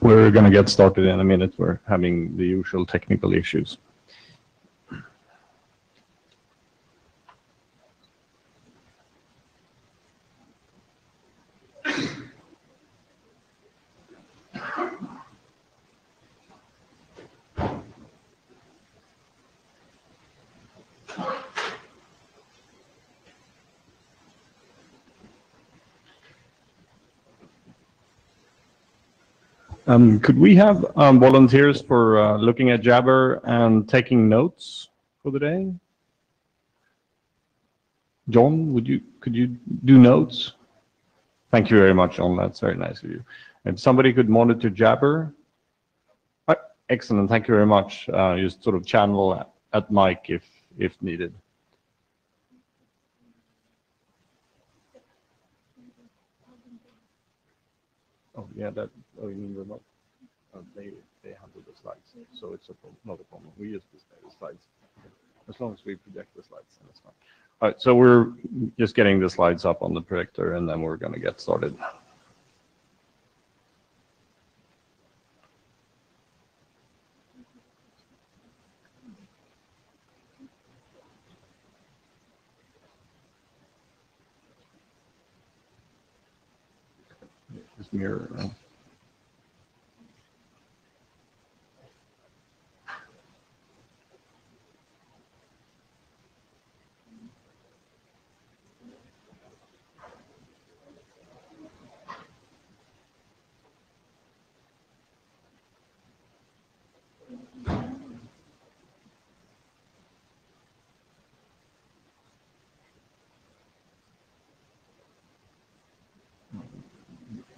We're going to get started in a minute. We're having the usual technical issues. Um, Could we have um, volunteers for uh, looking at Jabber and taking notes for the day? John, would you, could you do notes? Thank you very much, John. That's very nice of you. If somebody could monitor Jabber? Uh, Excellent, thank you very much. Uh, Just sort of channel at- at Mike if, if needed. Oh, yeah, that, oh, you mean remote? Uh, They, they handle the slides, so it's a, prob- not a problem. We just display the slides. As long as we project the slides, and it's fine. All right, so we're just getting the slides up on the projector and then we're gonna get started. Mirror. uh,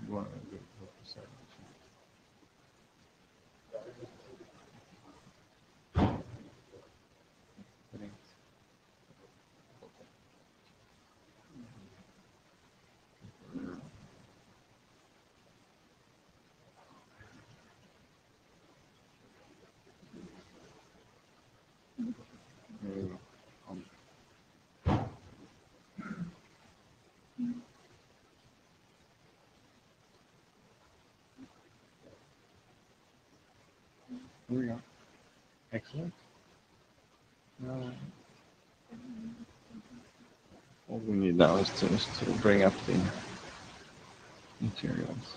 you wanna do it with the side? Maybe on- Here we go. Excellent. Now, All we need now is to, is to bring up the materials.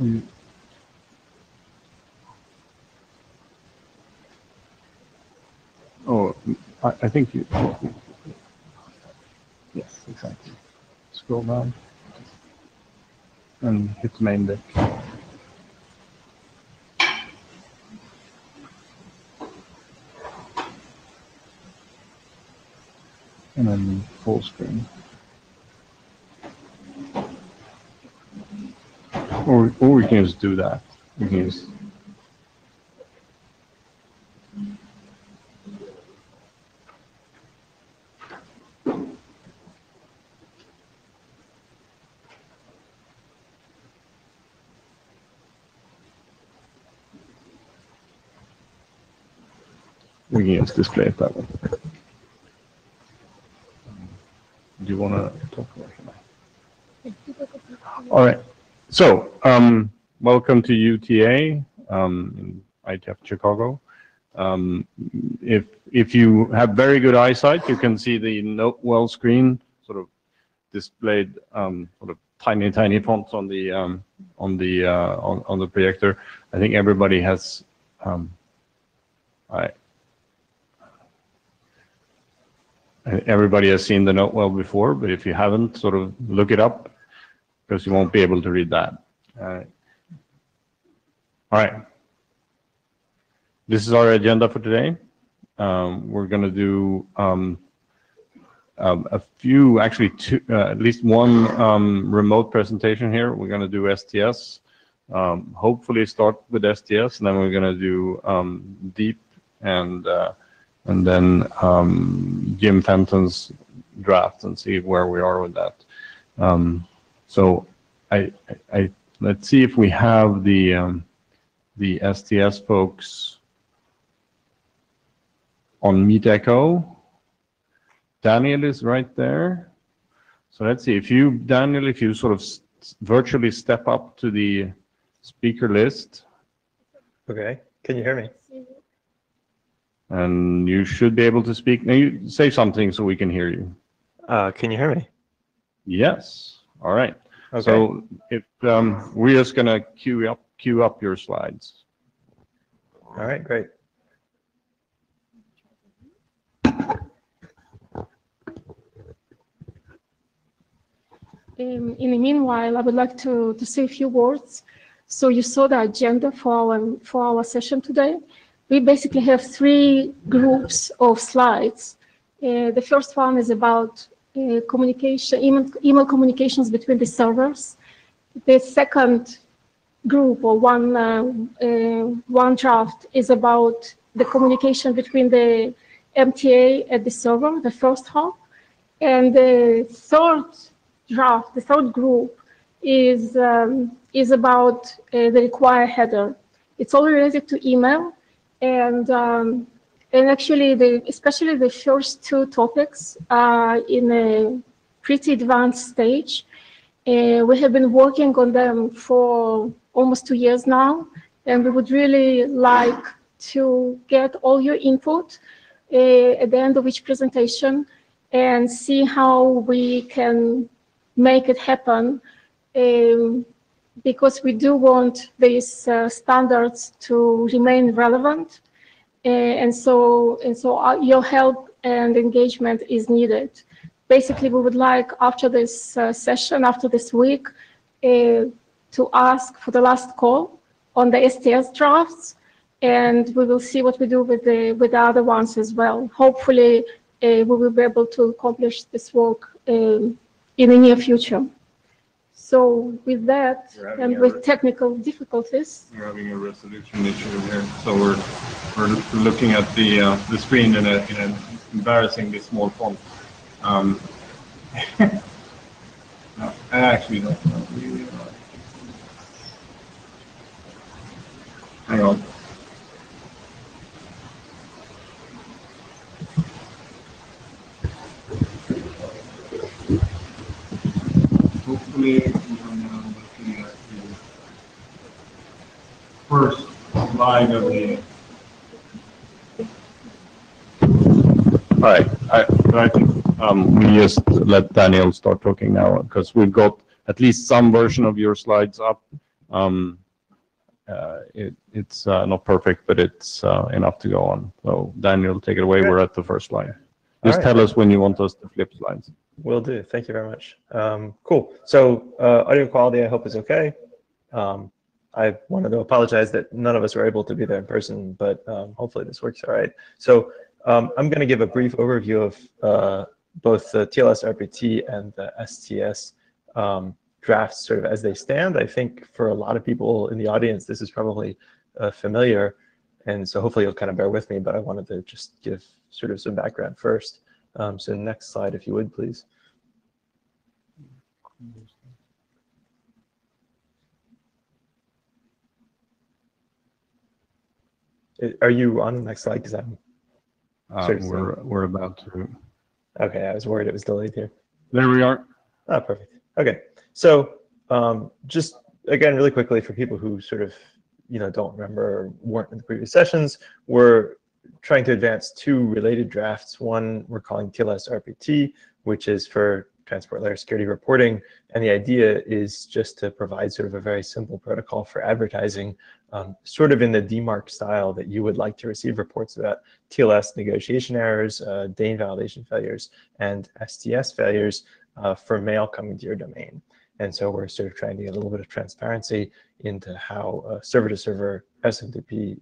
Mm. Oh, I, I think you. Yes, exactly. Scroll down and hit the main deck. And then full screen. Or, or we can just do that. We can just... We can just display it that way. Welcome to UTA, um, in IETF Chicago. Um, if, if you have very good eyesight, you can see the note well screen sort of displayed, um, sort of tiny, tiny fonts on the, um, on the, uh, on, on the projector. I think everybody has, um, I, everybody has seen the note well before, but if you haven't, sort of look it up because you won't be able to read that. Uh, All right. This is our agenda for today. Um, We're going to do um, um, a few, actually two, uh, at least one um, remote presentation here. We're going to do STS. Um, Hopefully start with STS, and then we're going to do um, deep and uh, and then Jim Fenton's draft and see where we are with that. So I, I, I- let's see if we have the, the STS folks on Meetecho. Daniel is right there. So let's see, if you, Daniel, if you sort of virtually step up to the speaker list, Okay, can you hear me? and you should be able to speak. Now you say something so we can hear you. Uh, can you hear me? Yes, all right. Okay, So if, um, we're just gonna queue up, queue up your slides. all right, great. Um, in the meanwhile, I would like to, to say a few words. So you saw the agenda for our, for our session today. We basically have three groups of slides. Uh, the first one is about communication, email, email communications between the servers. The second group or one, uh, uh, one draft is about the communication between the MTA and the server, the first hop. And the third draft, the third group, is, um, is about uh, the require header. It's all related to email. And, um, and actually, the, especially the first two topics are in a pretty advanced stage. Uh, we have been working on them for almost two years now, and we would really like to get all your input uh, at the end of each presentation and see how we can make it happen um, because we do want these uh, standards to remain relevant. Uh, and so, and so uh, your help and engagement is needed. Basically, we would like after this uh, session, after this week, uh, to ask for the last call on the STS drafts, and we will see what we do with the with the other ones as well. Hopefully, uh, we will be able to accomplish this work um, in the near future. So with that, You're having and a- with technical difficulties, We're having a resolution issue here, so we're, we're looking at the, uh, the screen in a, in an embarrassingly small font. Um, no, I actually don't know. Hang on. Hopefully, we're now looking at the first line of the. All right, I, I think, um, we just let Daniel start talking now, because we've got at least some version of your slides up. Um, uh, it, it's, uh, not perfect, but it's, uh, enough to go on. So Daniel, take it away. We're at the first slide. Just All right. tell us when you want us to flip slides. Will do. Thank you very much. Um, cool. So uh, audio quality, I hope is okay. Um, I wanted to apologize that none of us were able to be there in person, but um, hopefully this works all right. So um, I'm going to give a brief overview of uh, both the TLS RPT and the STS um, drafts sort of as they stand. I think for a lot of people in the audience, this is probably uh, familiar. And so hopefully you'll kind of bear with me, but I wanted to just give sort of some background first. Um, so next slide, if you would, please. Uh, Are you on the next slide? Because I'm Uh, we're, we're about to, Okay, I was worried it was delayed here. there we are. Ah, perfect. Okay, so um, just again, really quickly for people who sort of you know don't remember or weren't in the previous sessions, we're trying to advance two related drafts. One we're calling TLS RPT, which is for transport layer security reporting, and the idea is just to provide sort of a very simple protocol for advertising, um, sort of in the DMARC style that you would like to receive reports about TLS negotiation errors, uh, DANE validation failures, and STS failures uh, for mail coming to your domain. And so we're sort of trying to get a little bit of transparency into how uh, server-to-server SMTP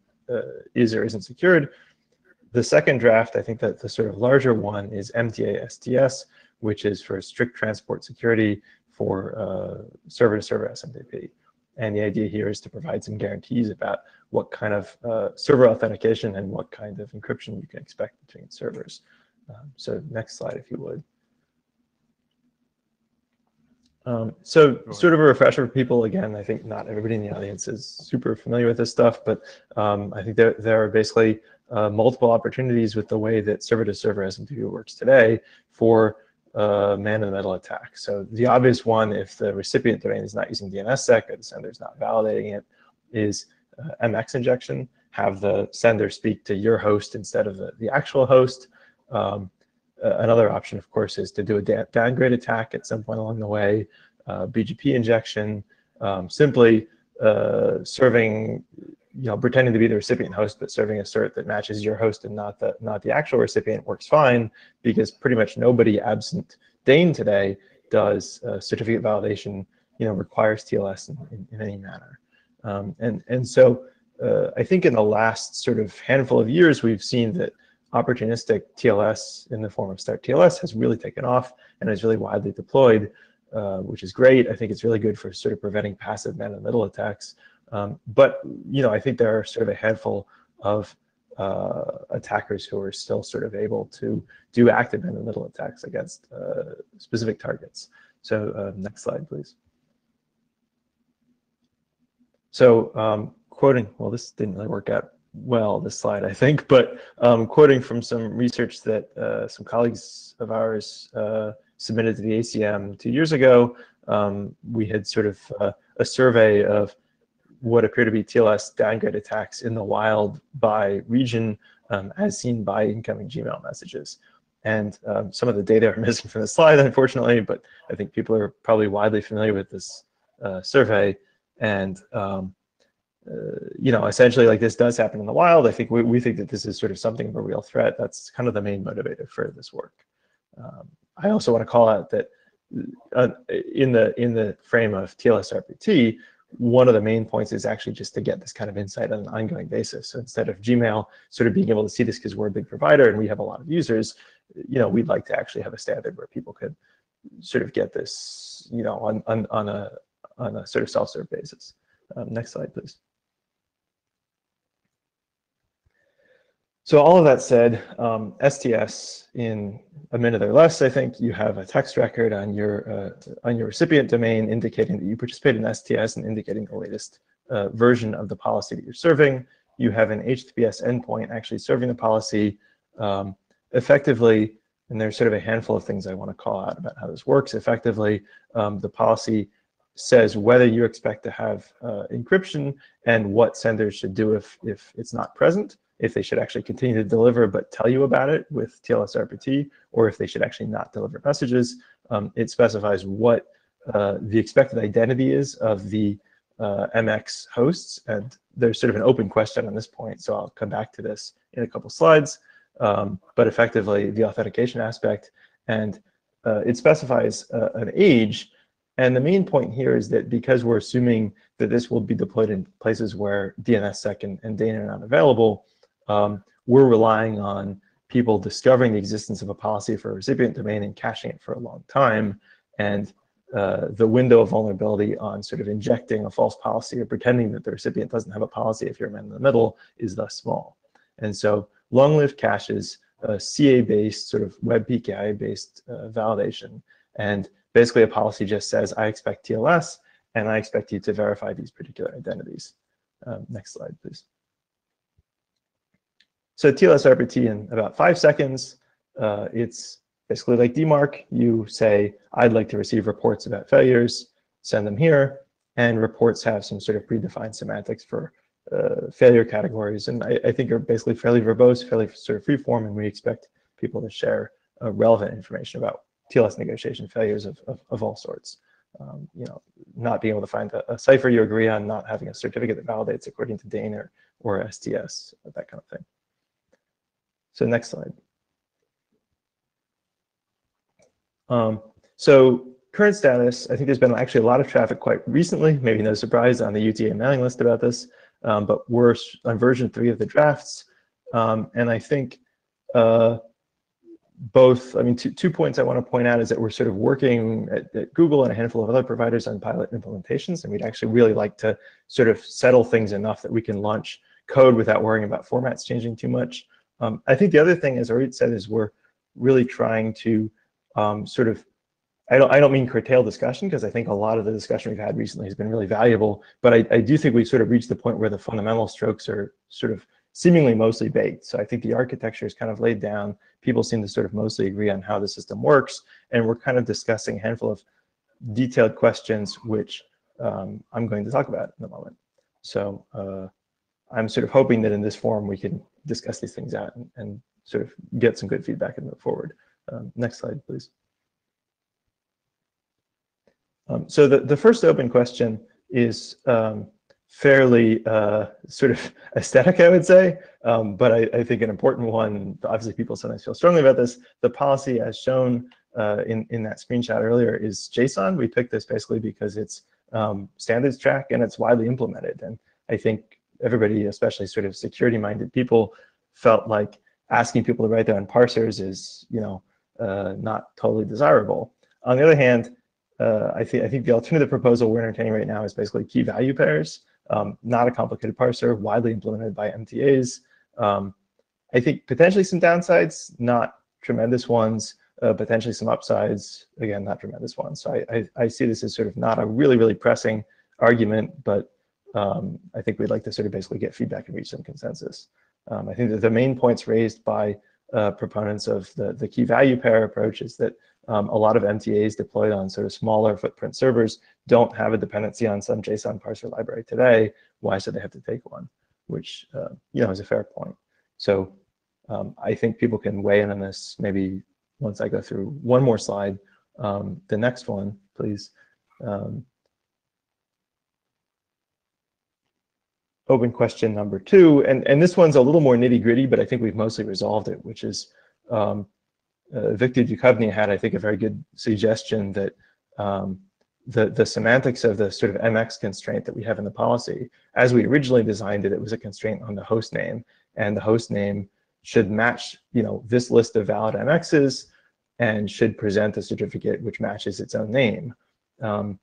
is or isn't secured. The second draft, I think that the sort of larger one is MTA STS, which is for strict transport security for uh, server-to-server SMTP. And the idea here is to provide some guarantees about what kind of uh, server authentication and what kind of encryption you can expect between servers. Um, so next slide, if you would. Um, so sort of a refresher for people, again, I think not everybody in the audience is super familiar with this stuff, but um, I think there, there are basically uh, multiple opportunities with the way that server-to-server SMTP works today for uh, man-in-the-middle attack. So the obvious one, if the recipient domain is not using DNSSEC or the sender is not validating it, is uh, MX injection. Have the sender speak to your host instead of the, the actual host. Um, uh, another option, of course, is to do a downgrade attack at some point along the way, uh, BGP injection, um, simply uh, serving, you know, pretending to be the recipient host, but serving a cert that matches your host and not the not the actual recipient works fine because pretty much nobody absent DANE today does uh, certificate validation, you know, requires TLS in, in, in any manner. Um, and and so uh, I think in the last sort of handful of years, we've seen that opportunistic TLS in the form of STARTTLS has really taken off and is really widely deployed, uh, which is great. I think it's really good for sort of preventing passive man-in-the-middle attacks. Um, but you know, I think there are sort of a handful of uh, attackers who are still sort of able to do active man-in-the-middle attacks against uh, specific targets. So uh, next slide, please. So um, quoting, well, this didn't really work out well, this slide, I think, but um, quoting from some research that uh, some colleagues of ours uh, submitted to the ACM two years ago, um, we had sort of uh, a survey of what appear to be TLS downgrade attacks in the wild by region um, as seen by incoming Gmail messages. And um, some of the data are missing from the slide, unfortunately, but I think people are probably widely familiar with this uh, survey. And um, uh, you know, essentially like this does happen in the wild. I think we, we think that this is sort of something of a real threat. That's kind of the main motivator for this work. Um, I also want to call out that uh, in the in the frame of TLS RPT, one of the main points is actually just to get this kind of insight on an ongoing basis. So instead of Gmail sort of being able to see this because we're a big provider and we have a lot of users, you know, we'd like to actually have a standard where people could sort of get this, you know, on on, on a on a sort of self-serve basis. Um, next slide, please. So all of that said, um, STS in a minute or less, I think you have a text record on your uh, on your recipient domain indicating that you participate in STS and indicating the latest uh, version of the policy that you're serving. You have an HTTPS endpoint actually serving the policy um, effectively, and there's sort of a handful of things I want to call out about how this works. Effectively, um, the policy says whether you expect to have uh, encryption and what senders should do if if it's not present if they should actually continue to deliver but tell you about it with TLS RPT, or if they should actually not deliver messages. Um, it specifies what uh, the expected identity is of the uh, MX hosts, and there's sort of an open question on this point, so I'll come back to this in a couple slides. Um, but effectively, the authentication aspect, and uh, it specifies uh, an age, and the main point here is that because we're assuming that this will be deployed in places where DNSSEC and, and DANE are not available, um, we're relying on people discovering the existence of a policy for a recipient domain and caching it for a long time. And uh, the window of vulnerability on sort of injecting a false policy or pretending that the recipient doesn't have a policy if you're a man in the middle is thus small. And so long-lived caches, uh, CA-based, sort of web PKI-based uh, validation, and basically a policy just says, I expect TLS, and I expect you to verify these particular identities. Um, next slide, please. So TLS RPT in about five seconds. Uh, it's basically like DMARC. You say, I'd like to receive reports about failures, send them here, and reports have some sort of predefined semantics for uh, failure categories. And I, I, think are basically fairly verbose, fairly sort of free form, and we expect people to share uh, relevant information about TLS negotiation failures of, of, of all sorts. Um, you know, not being able to find a, a, cipher you agree on, not having a certificate that validates according to DANE or, or STS, that kind of thing. So next slide. Um, so current status, I think there's been actually a lot of traffic quite recently, maybe no surprise on the UTA mailing list about this, um, but we're on version three of the drafts. Um, and I think uh, both, I mean, two, points I want to point out is that we're sort of working at, at, Google and a handful of other providers on pilot implementations, and we'd actually really like to sort of settle things enough that we can launch code without worrying about formats changing too much. Um, I think the other thing, as Orit said, is we're really trying to um, sort of, I don't, I don't mean curtail discussion because I think a lot of the discussion we've had recently has been really valuable, but I, I do think we've sort of reached the point where the fundamental strokes are sort of seemingly mostly baked. So I think the architecture is kind of laid down. People seem to sort of mostly agree on how the system works. And we're kind of discussing a handful of detailed questions, which um, I'm going to talk about in a moment. So uh, I'm sort of hoping that in this forum, we can discuss these things out and, and sort of get some good feedback and move forward. Um, next slide, please. Um, so the, the first open question is um, fairly uh, sort of aesthetic, I would say, um, but I, I, think an important one, obviously people sometimes feel strongly about this, the policy as shown uh, in, in that screenshot earlier is JSON. We picked this basically because it's um, standards track and it's widely implemented. And I think everybody, especially sort of security minded people, felt like asking people to write their own parsers is, you know, uh, not totally desirable. On the other hand, uh, I, think I think the alternative proposal we're entertaining right now is basically key value pairs um, not a complicated parser, widely implemented by MTAs. Um, I think potentially some downsides, not tremendous ones, uh, potentially some upsides, again, not tremendous ones. So I, I, I, see this as sort of not a really, really pressing argument, but um, I think we'd like to sort of basically get feedback and reach some consensus. Um, I think that the main points raised by uh, proponents of the, the key value pair approach is that um, a lot of MTAs deployed on sort of smaller footprint servers don't have a dependency on some JSON parser library today. Why should they have to take one? Which, uh, you know, is a fair point. So um, I think people can weigh in on this maybe once I go through one more slide. Um, the next one, please. Um, open question number two, and, and this one's a little more nitty gritty, but I think we've mostly resolved it, which is um, uh, Viktor Dukhovni had, I think, a very good suggestion that um, the, the semantics of the sort of MX constraint that we have in the policy, as we originally designed it, it was a constraint on the host name, and the host name should match, you know, this list of valid MXs and should present a certificate which matches its own name. Um,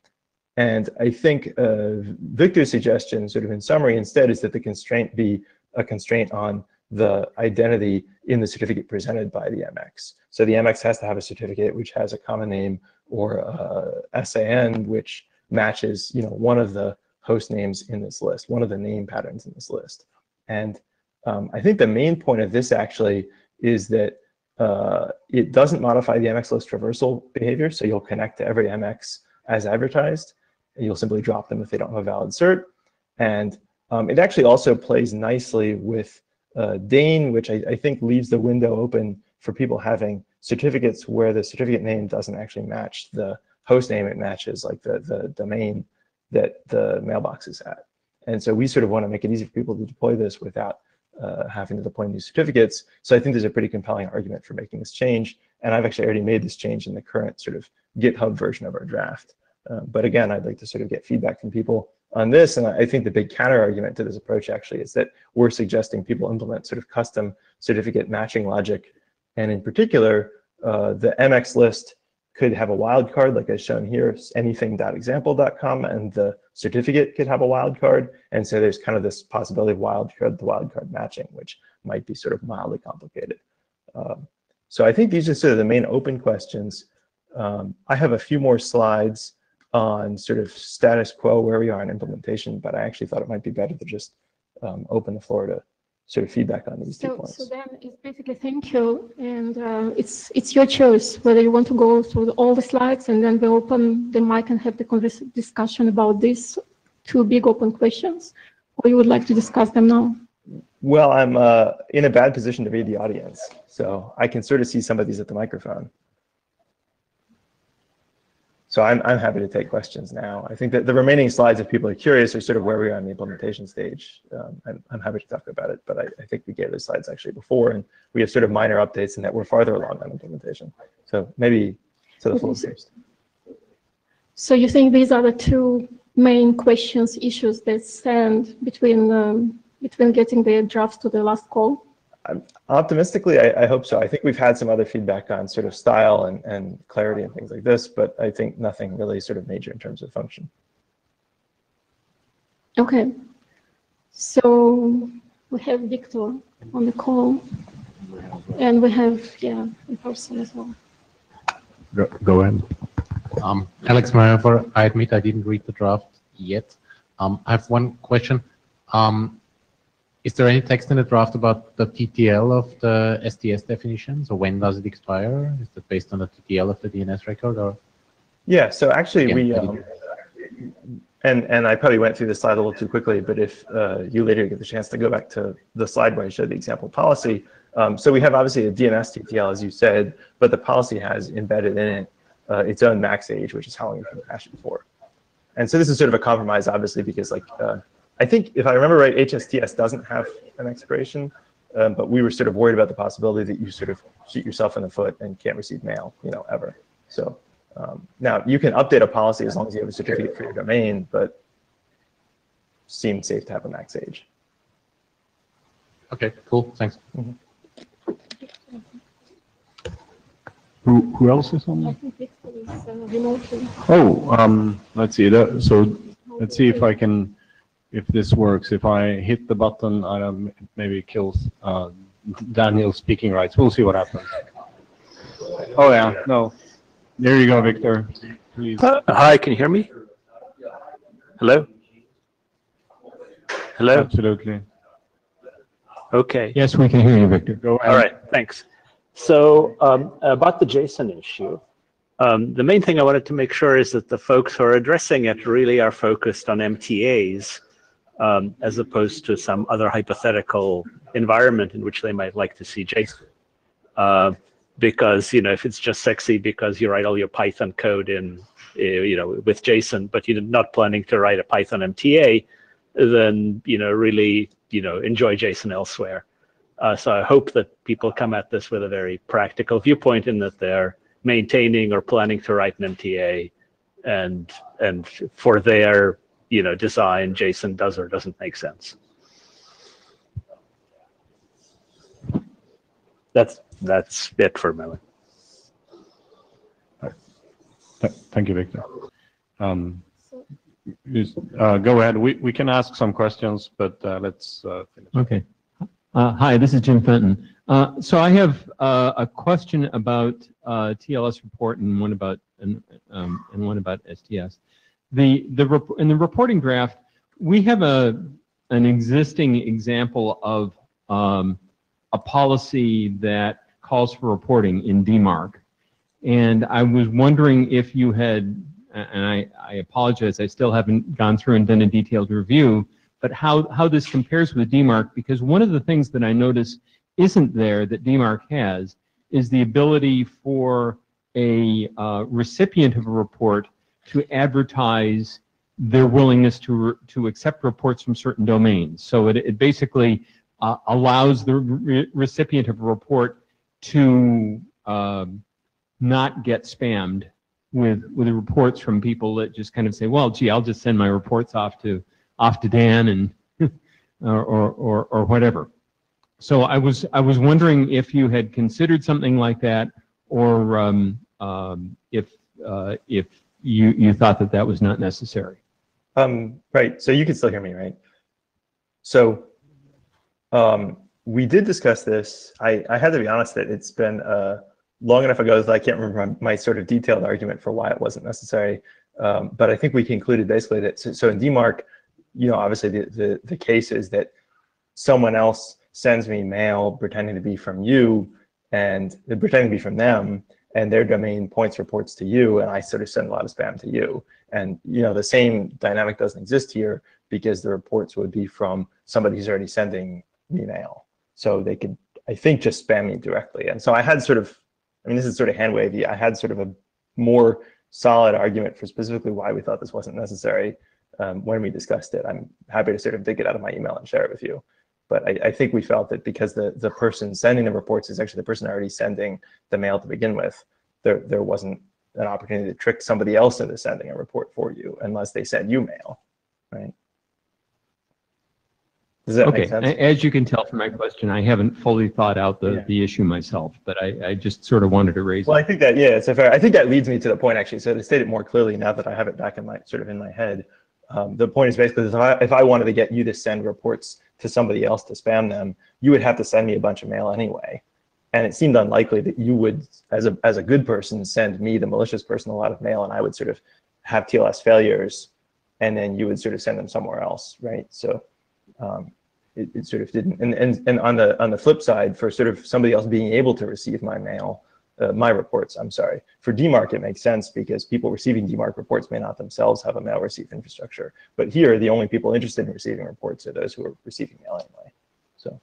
and I think uh, Victor's suggestion, sort of in summary, instead, is that the constraint be a constraint on the identity in the certificate presented by the MX. So the MX has to have a certificate which has a common name or a SAN which matches, you know, one of the host names in this list, one of the name patterns in this list. And um, I think the main point of this actually is that uh, it doesn't modify the MX list traversal behavior. So you'll connect to every MX as advertised. You'll simply drop them if they don't have a valid cert. And um, it actually also plays nicely with uh, DANE, which I, I, think leaves the window open for people having certificates where the certificate name doesn't actually match the host name, it matches like the, the domain that the mailbox is at. And so we sort of want to make it easy for people to deploy this without uh, having to deploy new certificates. So I think there's a pretty compelling argument for making this change. And I've actually already made this change in the current sort of GitHub version of our draft. Uh, but again, I'd like to sort of get feedback from people on this. And I think the big counter argument to this approach actually is that we're suggesting people implement sort of custom certificate matching logic. And in particular, uh, the MX list could have a wildcard, like as shown here, anything.example.com, and the certificate could have a wildcard. And so there's kind of this possibility of wildcard to wildcard matching, which might be sort of mildly complicated. Um, so I think these are sort of the main open questions. Um, I have a few more slides on sort of status quo where we are in implementation, but I actually thought it might be better to just um, open the floor to sort of feedback on these two points. so then it's basically thank you, and uh, it's, it's your choice whether you want to go through all the slides and then we open the mic and have the convers- discussion about these two big open questions, or you would like to discuss them now? Well, I'm uh, in a bad position to read the audience, so I can sort of see some of these at the microphone. So I'm, I'm happy to take questions now. I think that the remaining slides, if people are curious, are sort of where we are in the implementation stage. Um, I'm, I'm happy to talk about it, but I, I think we gave those slides actually before, and we have sort of minor updates in that we're farther along on implementation. So maybe to the full first. So you think these are the two main questions, issues that stand between, um, between getting the drafts to the last call? Optimistically, I, I hope so. I think we've had some other feedback on sort of style and, and clarity and things like this, but I think nothing really sort of major in terms of function. Okay. So we have Victor on the call, and we have, yeah, in person as well. Go, go ahead. Um, Alex Mayrhofer, I admit I didn't read the draft yet. Um, I have one question. Um, is there any text in the draft about the TTL of the STS definitions, or when does it expire? Is that based on the TTL of the DNS record, or? Yeah, so actually Yeah, we, um, and, and I probably went through the slide a little too quickly, but if uh, you later get the chance to go back to the slide where I showed the example policy. Um, so we have obviously a DNS TTL, as you said, but the policy has embedded in it uh, its own max age, which is how long you can hash it for. And so this is sort of a compromise, obviously, because like, uh, I think if I remember right, HSTS doesn't have an expiration, um, but we were sort of worried about the possibility that you sort of shoot yourself in the foot and can't receive mail, you know, ever. So um, now you can update a policy as long as you have a certificate for your domain, but seemed safe to have a max age. Okay, cool, thanks. Who, who else is on? I there? think Victor is uh, remotely. Oh, um, let's see, that, so let's see if I can, if this works. If I hit the button, I don't, maybe it kills, uh, Daniel's speaking rights. We'll see what happens. Oh, yeah, no. There you go, Victor. Please. Uh, Hi, can you hear me? Hello? Hello? Absolutely. Okay, Yes, we can hear you, Victor. Go ahead. all right, thanks. So um, about the JSON issue, um, the main thing I wanted to make sure is that the folks who are addressing it really are focused on MTAs um, as opposed to some other hypothetical environment in which they might like to see JSON. Uh, because, you know, if it's just sexy because you write all your Python code in, uh, you know, with JSON, but you're not planning to write a Python MTA, then, you know, really, you know, enjoy JSON elsewhere. Uh, so I hope that people come at this with a very practical viewpoint in that they're maintaining or planning to write an MTA, and and for their you know design, JSON does or doesn't make sense. That's that's it for me. Th- Thank you, Victor. Um, just, uh, Go ahead. We, we can ask some questions, but uh, let's uh, finish. Okay. Uh, Hi, this is Jim Fenton. Uh, So I have uh, a question about uh, TLS report and one about, and um, and one about STS. The, the, in the reporting draft, we have a, an existing example of um, a policy that calls for reporting in DMARC. And I was wondering if you had, and I, I apologize, I still haven't gone through and done a detailed review, but how, how this compares with DMARC, because one of the things that I notice isn't there that DMARC has is the ability for a uh, recipient of a report to advertise their willingness to, to accept reports from certain domains. So it, it basically uh, allows the re- recipient of a report to um, not get spammed with, with reports from people that just kind of say, well, gee, I'll just send my reports off to off to Dan and or, or, or, or whatever. So I was I was wondering if you had considered something like that, or um, um, if uh, if you you thought that that was not necessary. Um, right. So you can still hear me, right? So um, we did discuss this. I, I had to be honest that it's been uh, long enough ago that I can't remember my, my sort of detailed argument for why it wasn't necessary. Um, but I think we concluded basically that so, so in DMARC, you know, obviously the, the the case is that someone else sends me mail pretending to be from you and pretending to be from them and their domain points reports to you and I sort of send a lot of spam to you. And you know, the same dynamic doesn't exist here because the reports would be from somebody who's already sending me mail. So they could, I think, just spam me directly. And so I had sort of, I mean, this is sort of hand wavy. I had sort of a more solid argument for specifically why we thought this wasn't necessary um, when we discussed it. I'm happy to sort of dig it out of my email and share it with you. But I, I think we felt that because the, the person sending the reports is actually the person already sending the mail to begin with, there, there wasn't an opportunity to trick somebody else into sending a report for you unless they send you mail, right? Does that Okay, make sense? as you can tell from my question, I haven't fully thought out Yeah. the, the issue myself, but I, I just sort of wanted to raise Well, it. I think that, yeah, it's a fair, I think that leads me to the point actually. So to state it more clearly now that I have it back in my, sort of in my head, um, the point is basically if I, if I wanted to get you to send reports to somebody else to spam them, you would have to send me a bunch of mail anyway. And it seemed unlikely that you would, as a, as a good person, send me, the malicious person, a lot of mail and I would sort of have TLS failures and then you would sort of send them somewhere else, right? So um, it, it sort of didn't, and, and, and on the, on the flip side, for sort of somebody else being able to receive my mail, uh, my reports, I'm sorry. For DMARC, it makes sense because people receiving DMARC reports may not themselves have a mail receive infrastructure. But here, the only people interested in receiving reports are those who are receiving mail anyway. So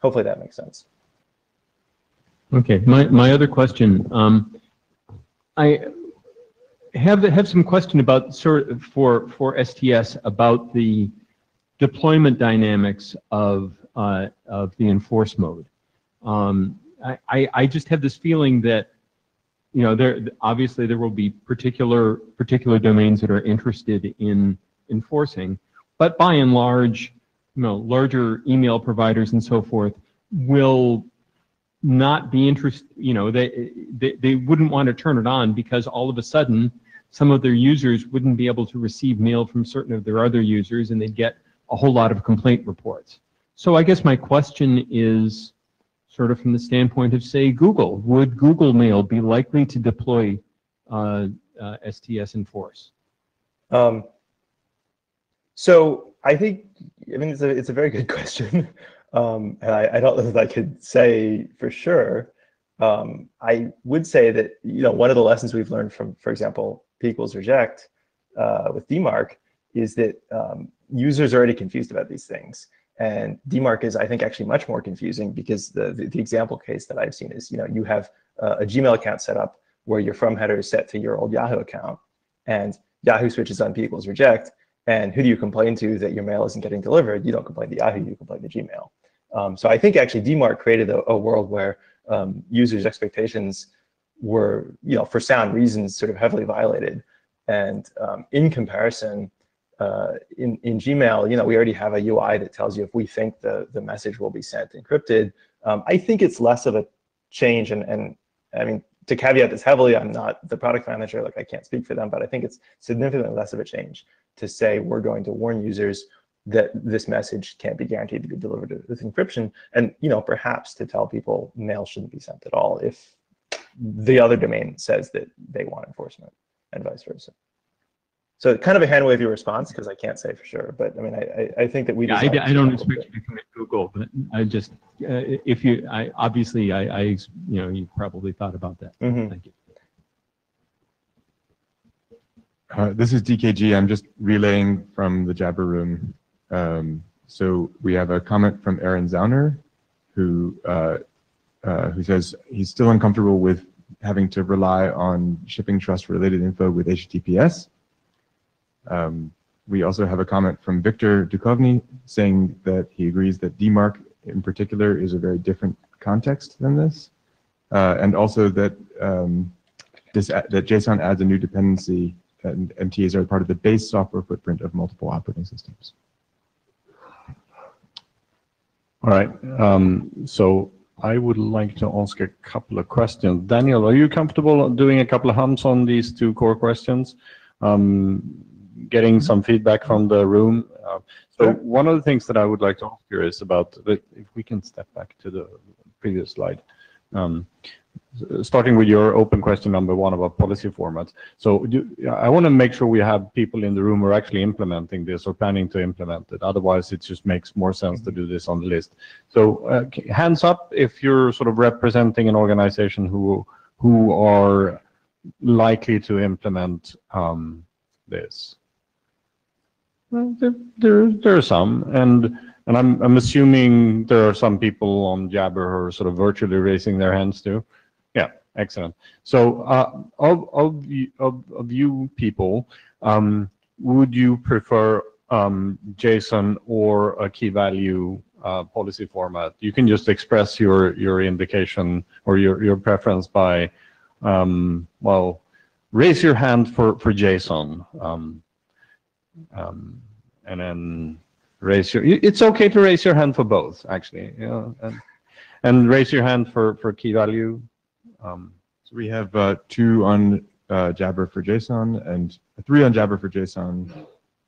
hopefully that makes sense. Okay, my, my other question, um, I have, have some question about sort of for, for STS about the deployment dynamics of, uh, of the enforce mode. Um, I, I, just have this feeling that, you know, there, obviously there will be particular, particular domains that are interested in enforcing, but by and large, you know, larger email providers and so forth will not be interested, you know, they, they, they wouldn't want to turn it on because all of a sudden, some of their users wouldn't be able to receive mail from certain of their other users and they'd get a whole lot of complaint reports. So I guess my question is sort of from the standpoint of, say, Google. Would Google Mail be likely to deploy uh, uh, STS Enforce? Um, so I think, I mean, it's a, it's a very good question. Um, and I, I don't know if I could say for sure. Um, I would say that, you know, one of the lessons we've learned from, for example, P equals reject uh, with DMARC is that um, users are already confused about these things. And DMARC is, I think, actually much more confusing because the, the, the example case that I've seen is, you know, you have uh, a Gmail account set up where your from header is set to your old Yahoo account and Yahoo switches on P equals reject. And who do you complain to that your mail isn't getting delivered? You don't complain to Yahoo, you complain to Gmail. Um, so I think actually DMARC created a, a world where um, users' expectations were, you know, for sound reasons, sort of heavily violated. And um, in comparison, uh, in, in Gmail, you know, we already have a UI that tells you if we think the, the message will be sent encrypted. Um, I think it's less of a change. And, and I mean, to caveat this heavily, I'm not the product manager, like I can't speak for them, but I think it's significantly less of a change to say we're going to warn users that this message can't be guaranteed to be delivered with encryption. And, you know, perhaps to tell people mail shouldn't be sent at all if the other domain says that they want enforcement and vice versa. So kind of a hand wavy response because I can't say for sure, but I mean, I, I, I think that we. Yeah, I, I don't expect it. you to commit Google, but I just, uh, if you, I, obviously, I, I, you know, you probably thought about that. Mhm. Thank you. Uh, this is DKG. I'm just relaying from the Jabber room. Um, so we have a comment from Aaron Zauner, who uh, uh, who says he's still uncomfortable with having to rely on shipping trust related info with HTTPS. Um, we also have a comment from Viktor Dukhovni saying that he agrees that DMARC in particular is a very different context than this, uh, and also that um, this that JSON adds a new dependency and MTAs are part of the base software footprint of multiple operating systems. All right, um, so I would like to ask a couple of questions. Daniel, are you comfortable doing a couple of hums on these two core questions? Um, getting some feedback from the room. Uh, So Sure. one of the things that I would like to ask you is about, if we can step back to the previous slide. Um, starting with your open question number one about policy formats. So do, I want to make sure we have people in the room who are actually implementing this or planning to implement it. Otherwise, it just makes more sense to do this on the list. So uh, hands up if you're sort of representing an organization who, who are likely to implement um, this. There, there, there are some, and and I'm I'm assuming there are some people on Jabber who are sort of virtually raising their hands too. Yeah, excellent. So uh, of of you, of, of you people, um, would you prefer um, JSON or a key value uh, policy format? You can just express your your indication or your your preference by um, well, raise your hand for for JSON. Um, and then raise your, it's okay to raise your hand for both, actually, you know, and, and raise your hand for, for key value. Um, So we have uh, two on uh, Jabber for JSON and three on Jabber for JSON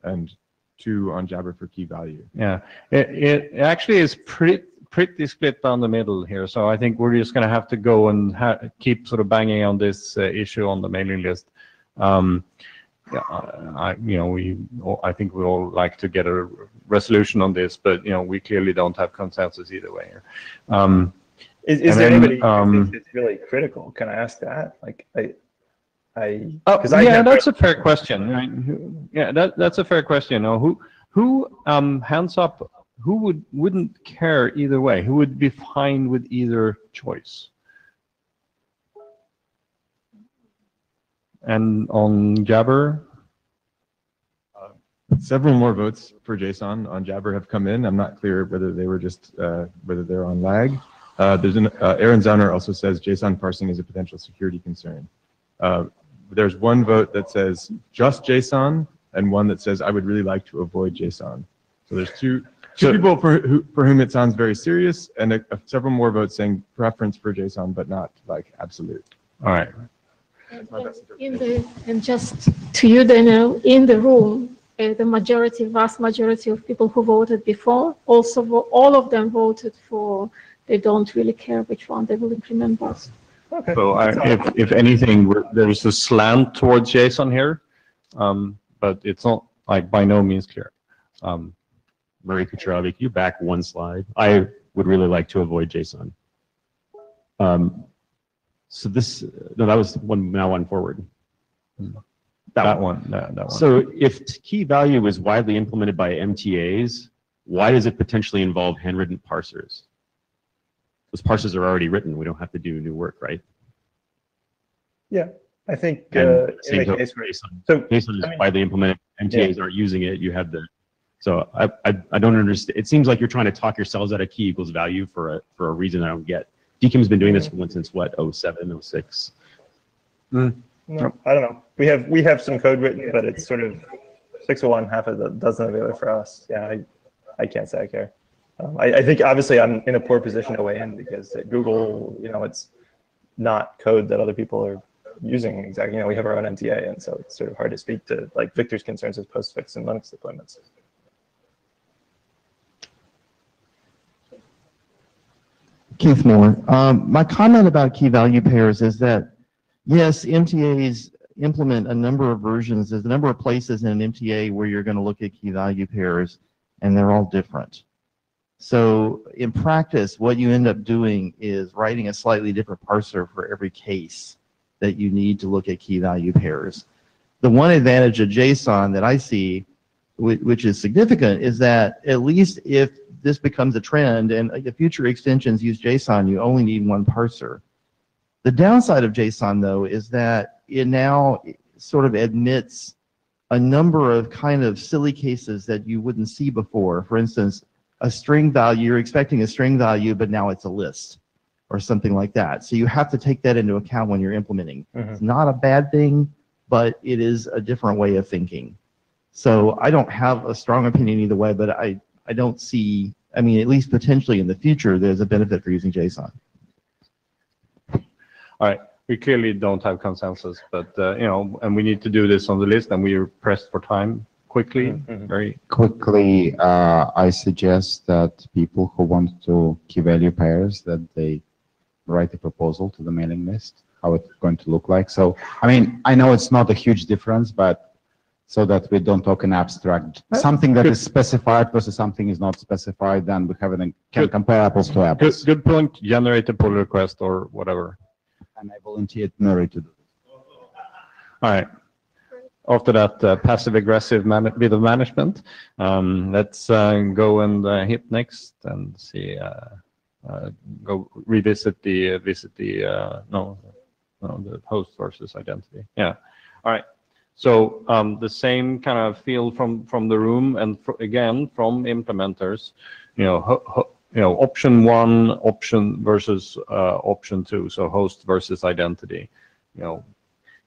and two on Jabber for key value. yeah, it, it actually is pretty, pretty split down the middle here. So I think we're just going to have to go and keep sort of banging on this uh, issue on the mailing list. Um, yeah, I, you know, we, I think we all like to get a resolution on this, but, you know, we clearly don't have consensus either way. Um, Is, is there then, anybody um, thinks it's really critical? Can I ask that? Like, I, I, Oh, I yeah, that's a fair question. right? Yeah, that, that's a fair question. Now, who, who, um, hands up, who would, wouldn't care either way? Who would be fine with either choice? And on Jabber? Several more votes for JSON on Jabber have come in. I'm not clear whether they were just, uh, whether they're on lag. Uh, There's an, uh, Aaron Zauner also says JSON parsing is a potential security concern. Uh, There's one vote that says just JSON and one that says I would really like to avoid JSON. So there's two, two people for who, for whom it sounds very serious and a- a- several more votes saying preference for JSON, but not like absolute. All right. In the, and just to you, Daniel, in the room, uh, the majority, vast majority of people who voted before, also, vo- all of them voted for, they don't really care which one they will implement first. okay. So I, if, if anything, there's a slant towards JSON here, um, but it's not like by no means clear. Um, Murray Kucherawy, you back one slide? I would really like to avoid JSON. Um, So this, no, that was one, now one forward. That one, that, that one. So if t- key value is widely implemented by MTAs, why does it potentially involve handwritten parsers? Those parsers are already written. We don't have to do new work, right? Yeah, I think, And uh, in same the goes case where, JSON. so, JSON is I mean- widely implemented. MTAs aren't using it. You have the, so I, I, I don't understand. It seems like you're trying to talk yourselves out of key equals value for a, for a reason I don't get. DKIM's been doing this since what, 07, 06? no, I don't know. We have, we have some code written, but it's sort of six of one, half of the dozen of the other for us. Yeah, I, I can't say I care. Um, I, I think obviously I'm in a poor position to weigh in because at Google, you know, it's not code that other people are using exactly. You know, we have our own MTA, and so it's sort of hard to speak to like Viktor's concerns with postfix and Linux deployments. Keith Moore. Um, my comment about key value pairs is that, yes, MTAs implement a number of versions. There's a number of places in an MTA where you're going to look at key value pairs, and they're all different. So in practice, what you end up doing is writing a slightly different parser for every case that you need to look at key value pairs. The one advantage of JSON that I see, whi- which is significant, is that at least if this becomes a trend and uh, future extensions use JSON, you only need one parser. The downside of JSON, though, is that it now sort of admits a number of kind of silly cases that you wouldn't see before. For instance, a string value, you're expecting a string value, but now it's a list or something like that. So you have to take that into account when you're implementing. Mhm. It's not a bad thing, but it is a different way of thinking. So I don't have a strong opinion either way, but I, I don't see, I mean, at least potentially in the future, there's a benefit for using JSON. All right, we clearly don't have consensus, but, uh, you know, and we need to do this on the list, and we are pressed for time quickly, Mhm. very, Quickly, uh, I suggest that people who want to key value pairs, that they write a proposal to the mailing list, how it's going to look like. So, I mean, I know it's not a huge difference, but so that we don't talk in abstract, something that is specified versus something is not specified, then we have an, can Good. compare apples to apples. good point. Generate a pull request or whatever. And I volunteered Murray to do this. All right. After that uh, passive aggressive man- bit of management, um, let's uh, go and uh, hit next and see. Uh, uh, go revisit the uh, visit the uh, no, no the host versus identity. Yeah. All right. So um, the same kind of feel from from the room and again from implementers. You know, you know, option one, option versus uh, option two. So host versus identity. You know,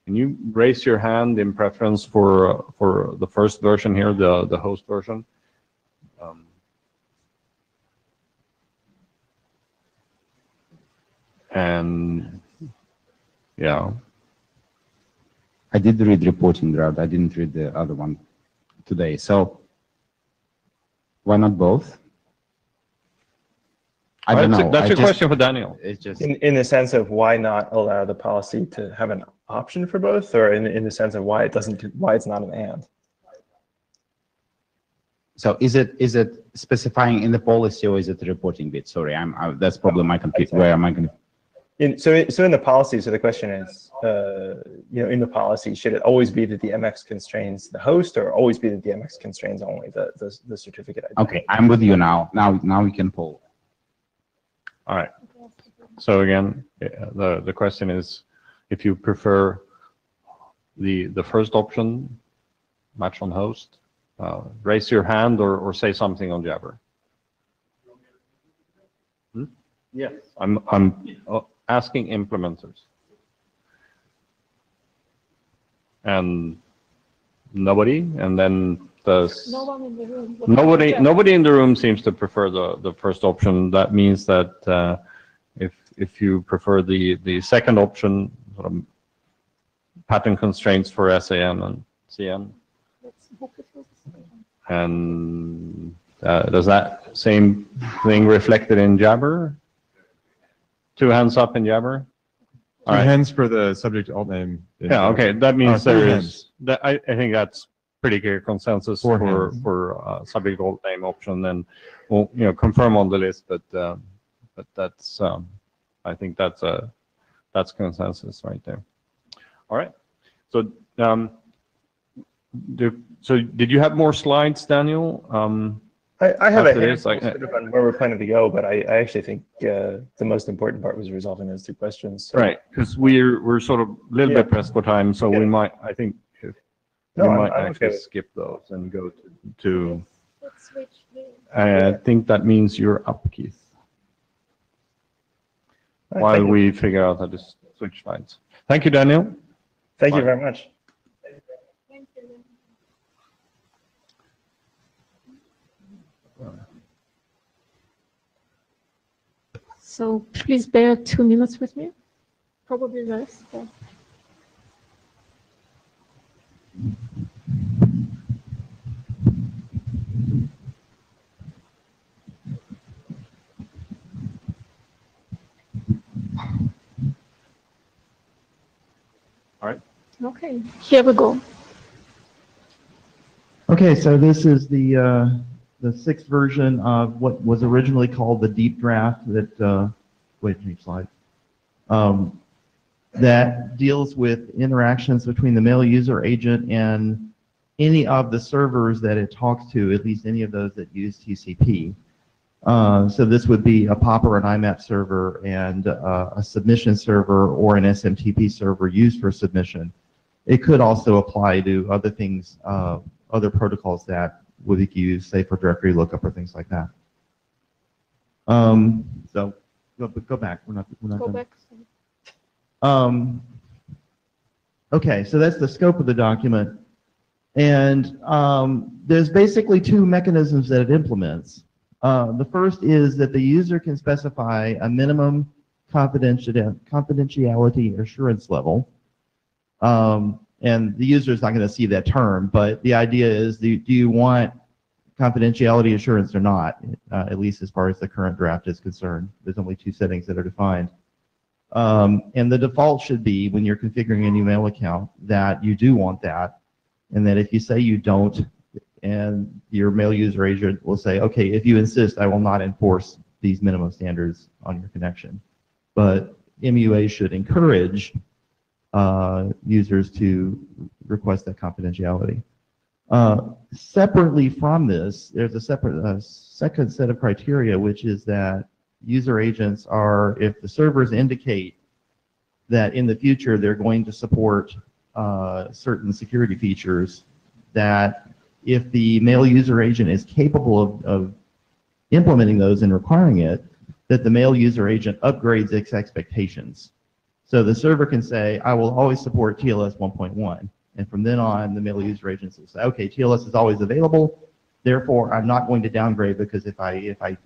can you raise your hand in preference for, for the first version here, the, the host version? Um, And, yeah, I did read reporting draft. I didn't read the other one today. So why not both? I don't That's a- know. That's I a just- question for Daniel. It's just, In, in the sense of why not allow the policy to have an option for both, or in, in the sense of why it doesn't, why it's not an and? so is it, is it specifying in the policy or is it the reporting bit? Sorry, I'm, I- that's probably my computer. Where am I going to? In, so, so in the policy, so the question is, uh, you know, in the policy, should it always be that the MX constrains the host or always be that the MX constrains only the, the, the certificate? identity? Okay, I'm with you now. Now, now we can pull. All right. So again, uh, the, the question is, if you prefer the, the first option, match on host, uh, raise your hand or, or say something on Jabber. Hmm? Yes. I'm, I'm uh, asking implementers. And nobody, and then the. No one in the room. Nobody, nobody in the room seems to prefer the, the first option. That means that uh, if, if you prefer the, the second option, sort of pattern constraints for SAN and CN, Let's book it for the second. and uh, does that same thing reflected in Jabber? Two hands up in Jabber? All Two right. hands for the subject alt name. Yeah, okay, that means three there is, that, I, I think that's pretty clear consensus Four for, hands. for, uh, subject alt name option, and we'll, you know, confirm on the list, but, um, but that's, um, I think that's a, that's consensus right there. All right, so, um, do, so did you have more slides, Daniel? Um, I, I have a After this, handful like, sort of on where we're planning to go, but I, I actually think uh, the most important part was resolving those two questions. So- right, because we're, we're sort of a little Yeah. bit pressed for time, so we might, I think, if, No, we I'm- might I'm actually with- skip those and go to, to Let's switch. I think that means you're up, Keith, All right, while we figure out how to switch slides. Thank you, Daniel. Thank you very much. So please bear two minutes with me, probably less. but- All right. Okay, here we go. Okay, so this is the, uh, the sixth version of what was originally called the deep draft that, uh, wait, change slide. Um, that deals with interactions between the mail user agent and any of the servers that it talks to, at least any of those that use TCP. Uh, so this would be a POP or an IMAP server and uh, a submission server or an SMTP server used for submission. It could also apply to other things, uh, other protocols that would be used, say for directory lookup or things like that. Um, so go, go back. We're not. We're not Go done. back. Um, okay, so that's the scope of the document. And um, there's basically two mechanisms that it implements. Uh, the first is that the user can specify a minimum confidentiality assurance level. Um, and the user is not going to see that term, but the idea is, do, do you want confidentiality assurance or not? Uh, at least as far as the current draft is concerned. There's only two settings that are defined. Um, and the default should be when you're configuring a new mail account that you do want that. And that if you say you don't, and your mail user agent will say, okay, if you insist, I will not enforce these minimum standards on your connection. But MUA should encourage uh, users to request that confidentiality. Uh, separately from this, there's a separate uh, second set of criteria, which is that user agents are, if the servers indicate that in the future they're going to support uh, certain security features, that if the mail user agent is capable of, of implementing those and requiring it, that the mail user agent upgrades its expectations. So the server can say, I will always support TLS 1.1. And from then on, the mail user agents will say, okay, TLS is always available. Therefore, I'm not going to downgrade because if I, if I,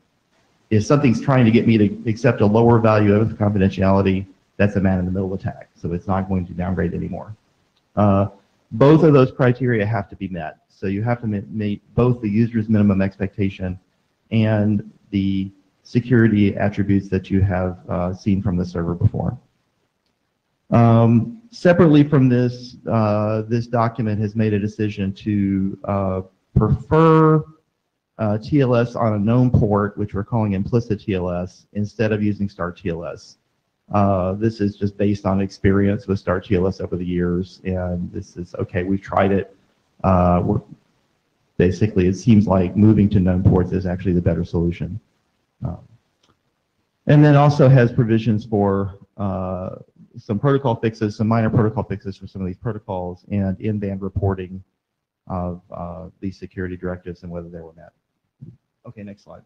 if something's trying to get me to accept a lower value of confidentiality, that's a man in the middle attack. So it's not going to downgrade anymore. Uh, both of those criteria have to be met. So you have to meet both the user's minimum expectation and the security attributes that you have uh, seen from the server before. Um, separately from this, uh, this document has made a decision to uh, prefer uh, TLS on a known port, which we're calling implicit TLS, instead of using STARTTLS. Uh, this is just based on experience with STARTTLS over the years, and this is okay. We've tried it. Uh, we're, basically, it seems like moving to known ports is actually the better solution. Um, and then also has provisions for uh, some protocol fixes, some minor protocol fixes for some of these protocols, and in-band reporting of uh, these security directives and whether they were met. Okay, next slide.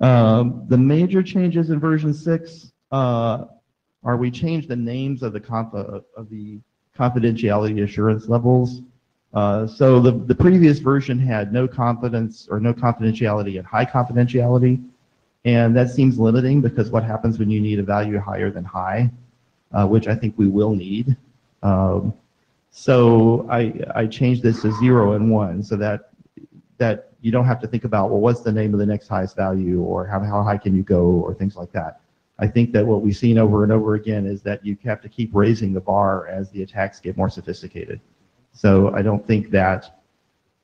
Um, the major changes in version six uh, are we changed the names of the conf of the confidentiality assurance levels. Uh, so the, the previous version had no confidence or no confidentiality and high confidentiality. And that seems limiting because what happens when you need a value higher than high, uh, which I think we will need. Um, so I, I changed this to zero and one so that, that you don't have to think about, well, what's the name of the next highest value or how, how high can you go or things like that. I think that what we've seen over and over again is that you have to keep raising the bar as the attacks get more sophisticated. So I don't think that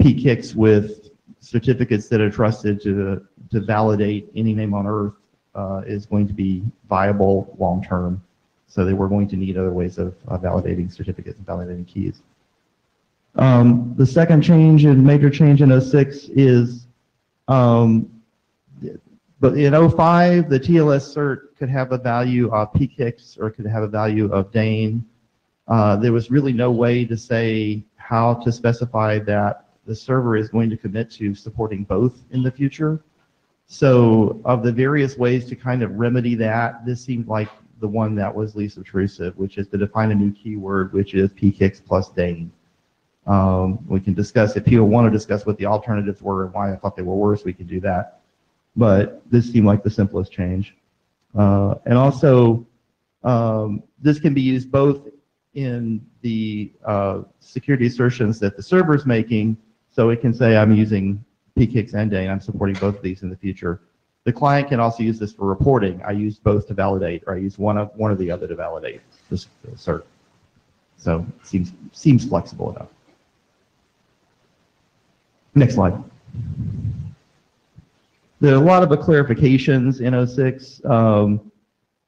PKIX with certificates that are trusted to, to validate any name on earth uh, is going to be viable long term. So that we're going to need other ways of, of validating certificates and validating keys. Um, the second change and major change in 06 is, um, but in 05, the TLS cert could have a value of PKIX or could have a value of DANE. Uh, there was really no way to say how to specify that the server is going to commit to supporting both in the future. So of the various ways to kind of remedy that, this seemed like the one that was least obtrusive, which is to define a new keyword, which is PKIX plus DANE. Um, we can discuss, if people want to discuss what the alternatives were and why I thought they were worse, we can do that. But this seemed like the simplest change. Uh, and also, um, this can be used both in the uh, security assertions that the server is making. So it can say, I'm using PKIX and DANE, I'm supporting both of these in the future. The client can also use this for reporting. I use both to validate, or I use one of one or the other to validate this cert. So it seems seems flexible enough. Next slide. There are a lot of clarifications in 06. Um,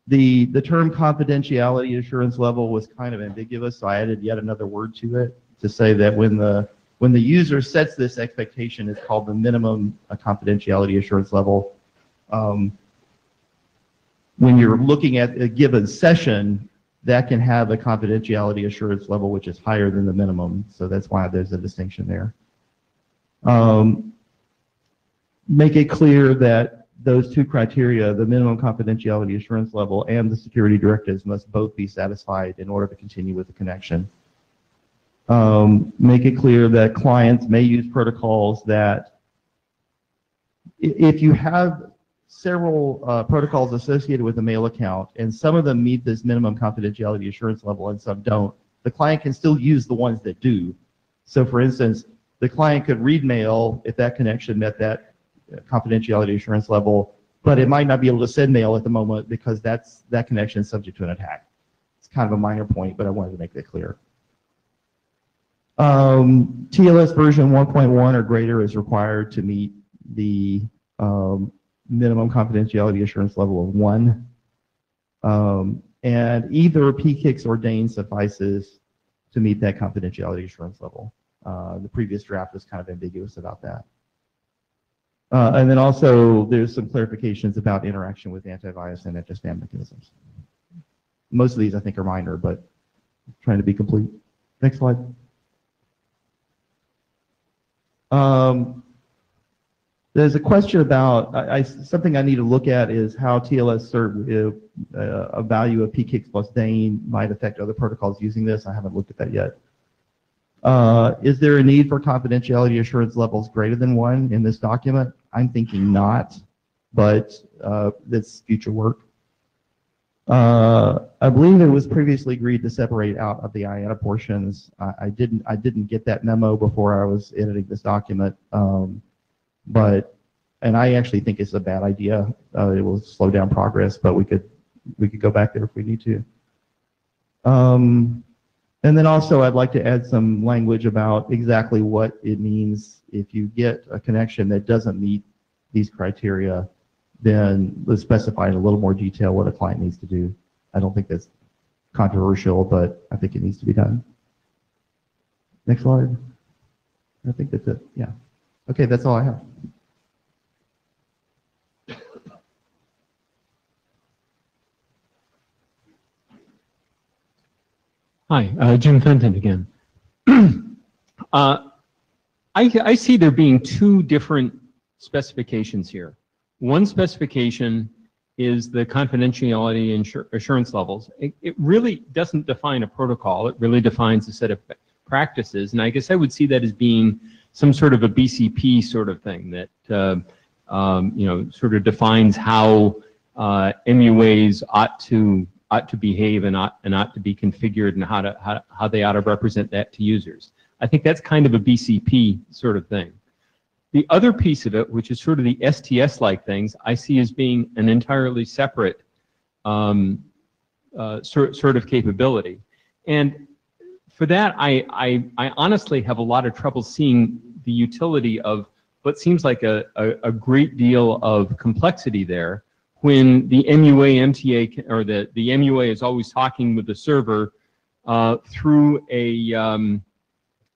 the, the term confidentiality assurance level was kind of ambiguous, so I added yet another word to it to say that when the, when the user sets this expectation, it's called the minimum confidentiality assurance level. Um, when you're looking at a given session, that can have a confidentiality assurance level which is higher than the minimum, so that's why there's a distinction there. Um, make it clear that those two criteria, the minimum confidentiality assurance level and the security directives must both be satisfied in order to continue with the connection. Um, make it clear that clients may use protocols that if you have several uh, protocols associated with a mail account and some of them meet this minimum confidentiality assurance level and some don't, the client can still use the ones that do. So for instance, the client could read mail if that connection met that uh, confidentiality assurance level, but it might not be able to send mail at the moment because that's, that connection is subject to an attack. It's kind of a minor point, but I wanted to make that clear. Um, TLS version 1.1 or greater is required to meet the um, minimum confidentiality assurance level of one. Um, and either PKIX or DANE suffices to meet that confidentiality assurance level. Uh, the previous draft was kind of ambiguous about that. Uh, and then also there's some clarifications about interaction with antivirus and anti-spam mechanisms. Most of these I think are minor, but trying to be complete. Next slide. Um, there's a question about I, I- something I need to look at is how TLS serve uh, a value of PKIX plus DANE might affect other protocols using this. I haven't looked at that yet. Uh, is there a need for confidentiality assurance levels greater than one in this document? I'm thinking not, but uh, that's future work. Uh, I believe it was previously agreed to separate out of the IATA portions. I, I didn't I didn't get that memo before I was editing this document. Um, but and I actually think it's a bad idea. Uh, it will slow down progress, but we could we could go back there if we need to. Um, and then also, I'd like to add some language about exactly what it means if you get a connection that doesn't meet these criteria. Then let's specify in a little more detail what a client needs to do. I don't think that's controversial, but I think it needs to be done. Next slide. I think that's it. Yeah. Okay, that's all I have. Hi, uh, Jim Fenton again. Uh, I, I see there being two different specifications here. One specification is the confidentiality assurance levels. It, it really doesn't define a protocol. It really defines a set of practices. And I guess I would see that as being some sort of a BCP sort of thing that, uh, um, you know, sort of defines how uh, MUAs ought to ought to behave and ought, and ought to be configured and how to how, how they ought to represent that to users. I think that's kind of a BCP sort of thing. The other piece of it, which is sort of the STS-like things, I see as being an entirely separate um, uh, sort, of capability. And for that, I, I, I honestly have a lot of trouble seeing the utility of what seems like a, a, a great deal of complexity there when the MUA MTA or the, the MUA is always talking with the server uh, through a, um,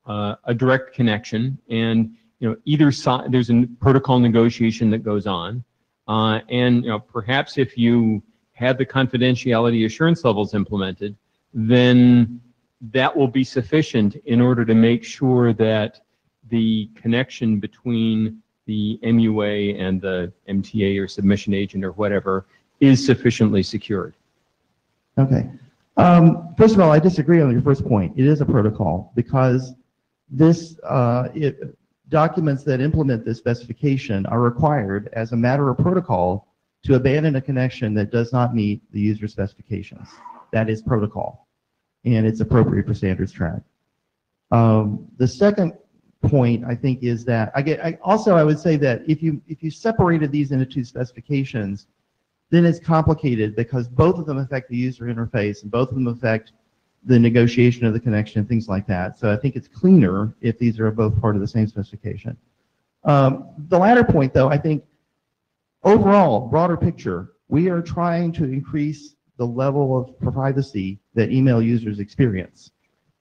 uh, a direct connection and you know either side there's a protocol negotiation that goes on uh, and you know perhaps if you had the confidentiality assurance levels implemented then that will be sufficient in order to make sure that the connection between the MUA and the MTA or submission agent or whatever is sufficiently secured. Okay. Um, first of all, I disagree on your first point. It is a protocol because this uh, it, documents that implement this specification are required as a matter of protocol to abandon a connection that does not meet the user specifications. That is protocol, and it's appropriate for standards track. Um, the second point I think is that I get. I, also, I would say that if you if you separated these into two specifications, then it's complicated because both of them affect the user interface and both of them affect the negotiation of the connection, things like that. So I think it's cleaner if these are both part of the same specification. Um, the latter point, though, I think overall, broader picture, we are trying to increase the level of privacy that email users experience.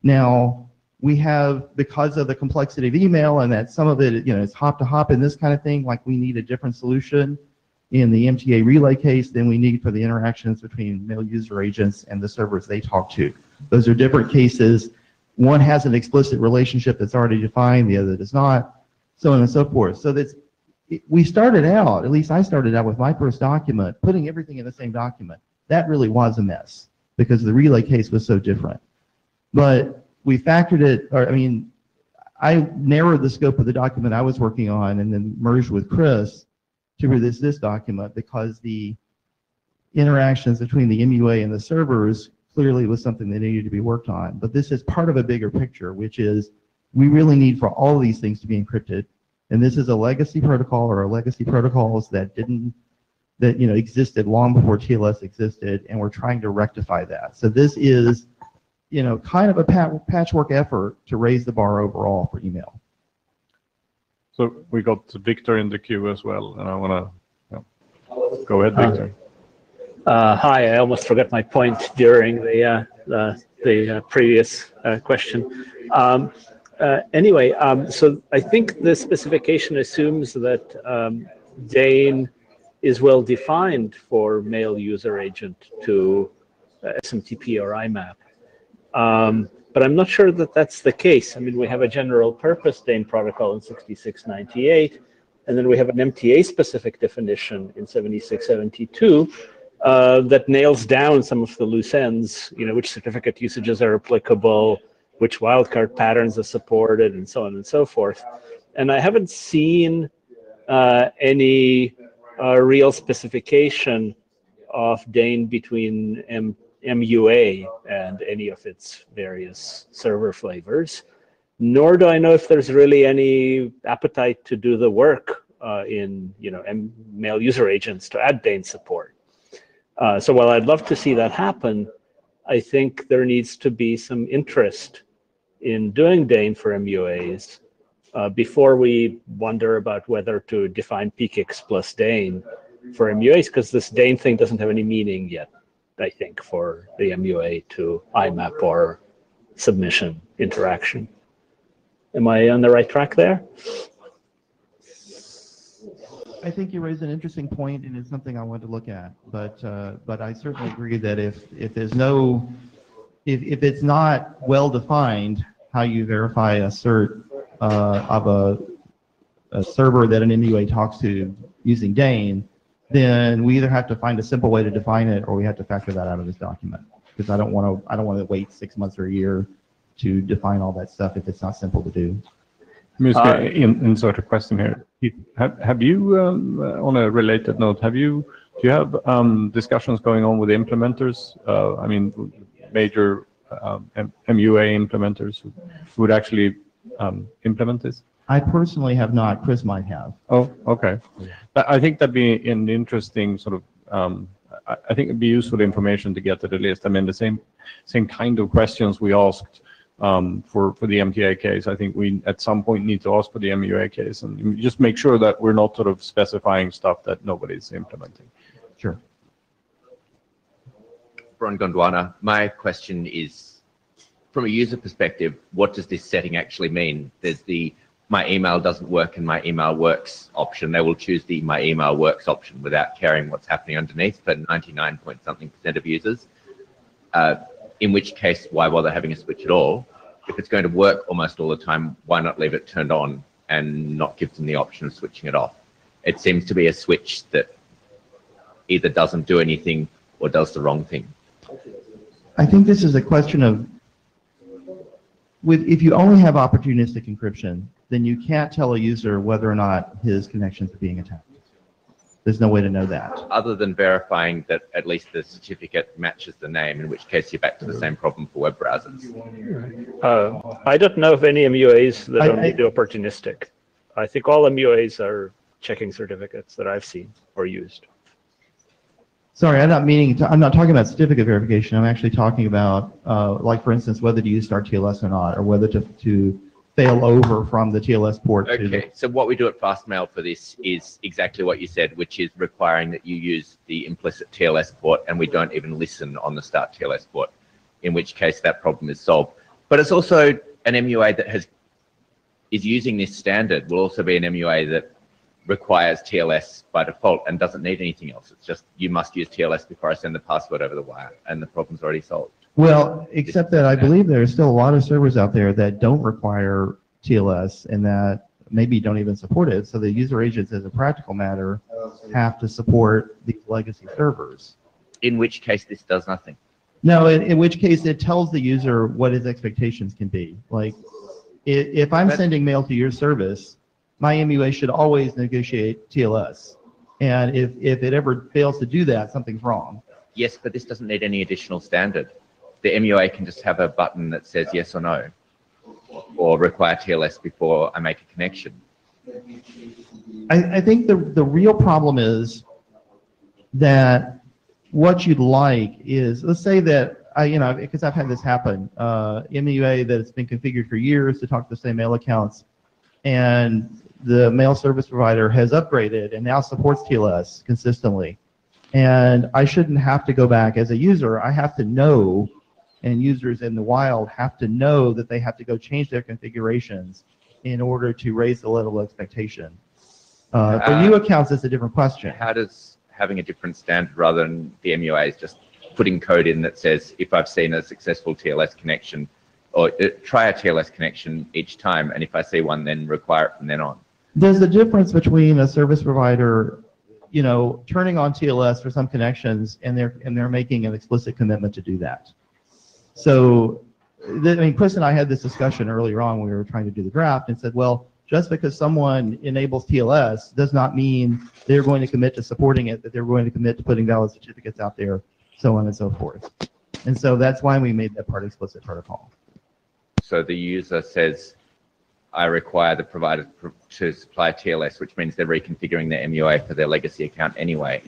Now, we have, because of the complexity of email and that some of it, you know, it's hop to hop and this kind of thing, like we need a different solution in the MTA relay case than we need for the interactions between mail user agents and the servers they talk to. Those are different cases. One has an explicit relationship that's already defined, the other does not, so on and so forth. So that's, we started out, at least I started out with my first document, putting everything in the same document. That really was a mess because the relay case was so different. But we factored it, or I mean, I narrowed the scope of the document I was working on and then merged with Chris to produce this document because the interactions between the MUA and the servers clearly was something that needed to be worked on. But this is part of a bigger picture, which is we really need for all these things to be encrypted. And this is a legacy protocol or a legacy protocols that didn't that, you know, existed long before TLS existed, and we're trying to rectify that. So this is, you know, kind of a patchwork effort to raise the bar overall for email. So we got Viktor in the queue as well, and I want to, go ahead, Viktor. Uh, hi, I almost forgot my point during the uh, the, the uh, previous uh, question. Um, uh, anyway, um, so I think the specification assumes that um, DANE is well defined for mail user agent to uh, SMTP or IMAP. But I'm not sure that that's the case. I mean, we have a general purpose DANE protocol in 6698, and then we have an MTA specific definition in 7672 uh, that nails down some of the loose ends, you know, which certificate usages are applicable, which wildcard patterns are supported, and so on and so forth. And I haven't seen uh, any uh, real specification of DANE between M- MUA and any of its various server flavors. Nor do I know if there's really any appetite to do the work uh, in, you know, M- mail user agents to add DANE support. Uh, so while I'd love to see that happen, I think there needs to be some interest in doing DANE for MUAs uh, before we wonder about whether to define PKIX plus DANE for MUAs, because this DANE thing doesn't have any meaning yet, I think, for the MUA to IMAP or submission interaction. Am I on the right track there? I think you raise an interesting point, and it's something I want to look at. But uh, but I certainly agree that if if there's no if if it's not well defined how you verify a cert uh, of a a server that an MUA talks to using DANE, then we either have to find a simple way to define it, or we have to factor that out of this document. Because I don't want to I don't want to wait six months or a year to define all that stuff if it's not simple to do. Let me just Uh, in- insert a question here. Have, have you, um, uh, on a related note, have you, do you have um, discussions going on with implementers? Uh, I mean, major um, MUA implementers who who would actually um, implement this? I personally have not. Chris might have. Oh, okay. But I think that'd be an interesting sort of, um, I, I think it'd be useful information to get to the list. I mean, the same, same kind of questions we asked um, for, for the MTA case. I think we, at some point, need to ask for the MUA case and just make sure that we're not sort of specifying stuff that nobody's implementing. Sure. Bron Gondwana, my question is, from a user perspective, what does this setting actually mean? There's the my email doesn't work and my email works option. They will choose the my email works option without caring what's happening underneath for 99 point something percent of users. Uh, in which case, why bother having a switch at all? If it's going to work almost all the time, why not leave it turned on and not give them the option of switching it off? It seems to be a switch that either doesn't do anything or does the wrong thing. I think this is a question of, with, if you only have opportunistic encryption, then you can't tell a user whether or not his connections are being attacked. There's no way to know that. other than verifying that at least the certificate matches the name, in which case you're back to the same problem for web browsers. Uh, I don't know of any MUAs that I- only I- do opportunistic. I think all MUAs are checking certificates that I've seen or used. Sorry, I'm not meaning, to- I'm not talking about certificate verification. I'm actually talking about, uh, like, for instance, whether to use STARTTLS or not, or whether to, to fail over from the TLS port to the Okay, so what we do at Fastmail for this is exactly what you said, which is requiring that you use the implicit TLS port and we don't even listen on the STARTTLS port, in which case that problem is solved. But it's also an MUA that has is using this standard will also be an MUA that requires TLS by default and doesn't need anything else. It's just you must use TLS before I send the password over the wire, and the problem's already solved. Well, except that I believe there are still a lot of servers out there that don't require TLS and that maybe don't even support it. So the user agents, as a practical matter, have to support these legacy servers. In which case, this does nothing. No, in, in which case it tells the user what his expectations can be. Like, if, if I'm That- sending mail to your service, my MUA should always negotiate TLS. And if, if it ever fails to do that, something's wrong. Yes, but this doesn't need any additional standard. The MUA can just have a button that says yes or no, or require TLS before I make a connection. I, I think the, the real problem is that what you'd like is, let's say that, I, you know, because I've had this happen, uh, MUA that's been configured for years to talk to the same mail accounts, and the mail service provider has upgraded and now supports TLS consistently. And I shouldn't have to go back as a user. I have to know, and users in the wild have to know that they have to go change their configurations in order to raise the level of expectation. Uh, for Uh, new accounts, it's a different question. How does having a different standard rather than the MUA is just putting code in that says if I've seen a successful TLS connection or uh, try a TLS connection each time, and if I see one, then require it from then on. There's a difference between a service provider, you know, turning on TLS for some connections and they're, and they're making an explicit commitment to do that. So, the- I mean, Chris and I had this discussion earlier on when we were trying to do the draft and said, well, just because someone enables TLS does not mean they're going to commit to supporting it, that they're going to commit to putting valid certificates out there, so on and so forth. And so that's why we made that part explicit protocol. So the user says, I require the provider to supply TLS, which means they're reconfiguring their MUA for their legacy account anyway.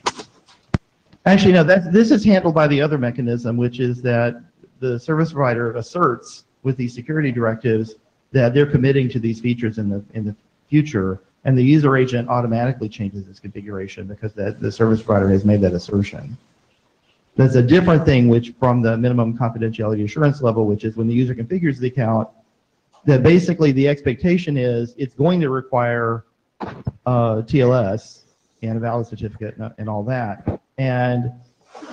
Actually, no, that's, this is handled by the other mechanism, which is that the service provider asserts with these security directives that they're committing to these features in the, in the future, and the user agent automatically changes its configuration because the, the service provider has made that assertion. That's a different thing which from the minimum confidentiality assurance level, which is when the user configures the account, that basically the expectation is it's going to require uh, TLS and a valid certificate and, and all that. And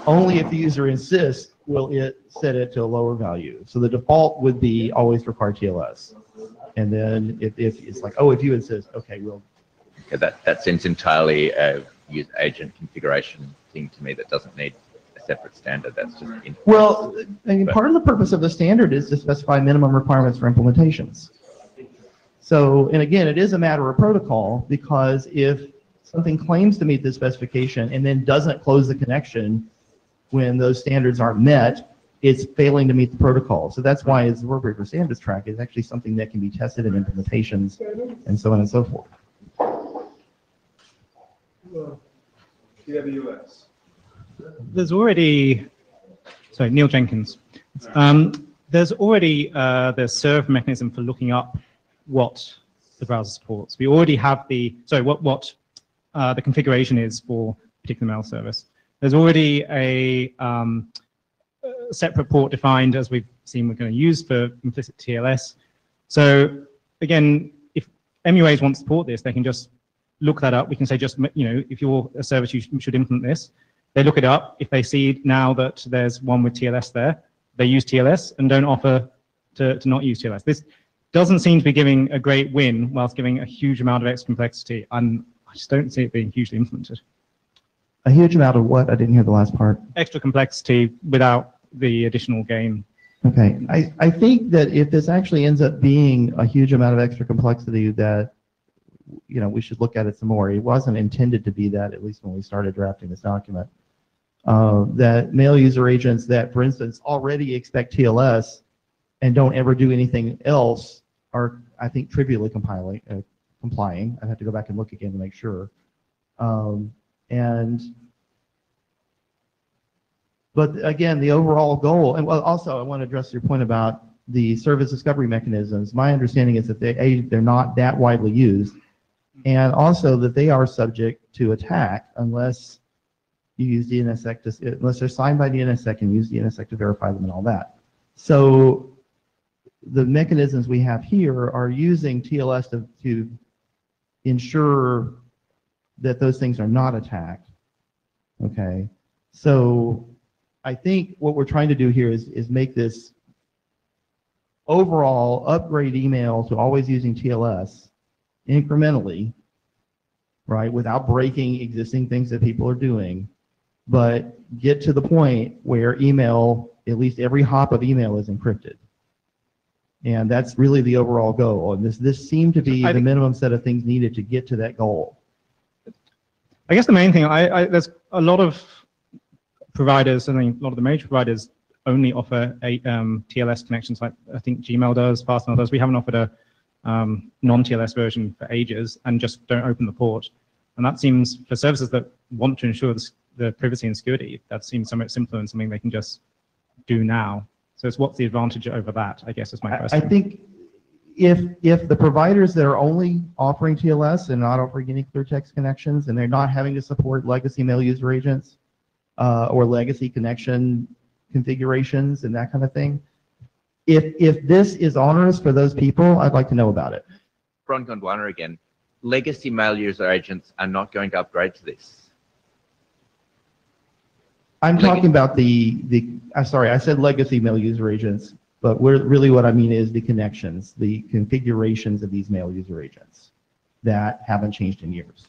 only if the user insists will it set it to a lower value. So the default would be always require TLS. And then if, if it's like, oh, if you insist, okay, we'll, Yeah, that, that seems entirely a user agent configuration thing to me that doesn't need a separate standard. That's just. in- well, I mean, part of the purpose of the standard is to specify minimum requirements for implementations. So, and again, it is a matter of protocol because if something claims to meet this specification and then doesn't close the connection when those standards aren't met, it's failing to meet the protocol. So that's why it's the work paper standards track is actually something that can be tested in implementations and so on and so forth. TWS. There's already, sorry, Neil Jenkins. Um, there's already uh, the SRV mechanism for looking up what the browser supports. We already have the, sorry, what, what uh, the configuration is for particular mail service. There's already a um, separate port defined, as we've seen we're going to use for implicit TLS. So again, if MUAs want to support this, they can just look that up. We can say just, you know, if you're a service, you should implement this. They look it up. If they see now that there's one with TLS there, they use TLS and don't offer to, to not use TLS. This doesn't seem to be giving a great win whilst giving a huge amount of extra complexity. And I just don't see it being hugely implemented. A huge amount of what? I didn't hear the last part. Extra complexity without the additional gain. Okay, I, I think that if this actually ends up being a huge amount of extra complexity that, you know, we should look at it some more. It wasn't intended to be that, at least when we started drafting this document. Uh, that mail user agents that, for instance, already expect TLS and don't ever do anything else are, I think, trivially compiling, uh, complying. I'd have to go back and look again to make sure. Um, and but again, the overall goal, and also I want to address your point about the service discovery mechanisms. My understanding is that they, they're not that widely used, and also that they are subject to attack unless you use DNSSEC, to, unless they're signed by DNSSEC and use DNSSEC to verify them and all that. So the mechanisms we have here are using TLS to, to ensure that those things are not attacked. Okay, so I think what we're trying to do here is, is make this overall upgrade email to always using TLS incrementally, right, without breaking existing things that people are doing, but get to the point where email, at least every hop of email is encrypted. And that's really the overall goal. And this, this seemed to be I the minimum set of things needed to get to that goal. I guess the main thing, I, I, there's a lot of providers, I think a lot of the major providers only offer a, um, TLS connections like I think Gmail does, Fastmail does. We haven't offered a um, non-TLS version for ages and just don't open the port. And that seems for services that want to ensure this, the privacy and security. That seems somewhat simpler and something they can just do now. So it's what's the advantage over that, I guess is my I, I think if, if the providers that are only offering TLS and not offering any clear text connections, and they're not having to support legacy mail user agents, uh, or legacy connection configurations and that kind of thing, if, if this is onerous for those people, I'd like to know about it. Bron Gondwana again. Legacy mail user agents are not going to upgrade to this. I'm Leg- talking about the, the, I'm sorry, I said legacy mail user agents, but we're, really what I mean is the connections, the configurations of these mail user agents that haven't changed in years.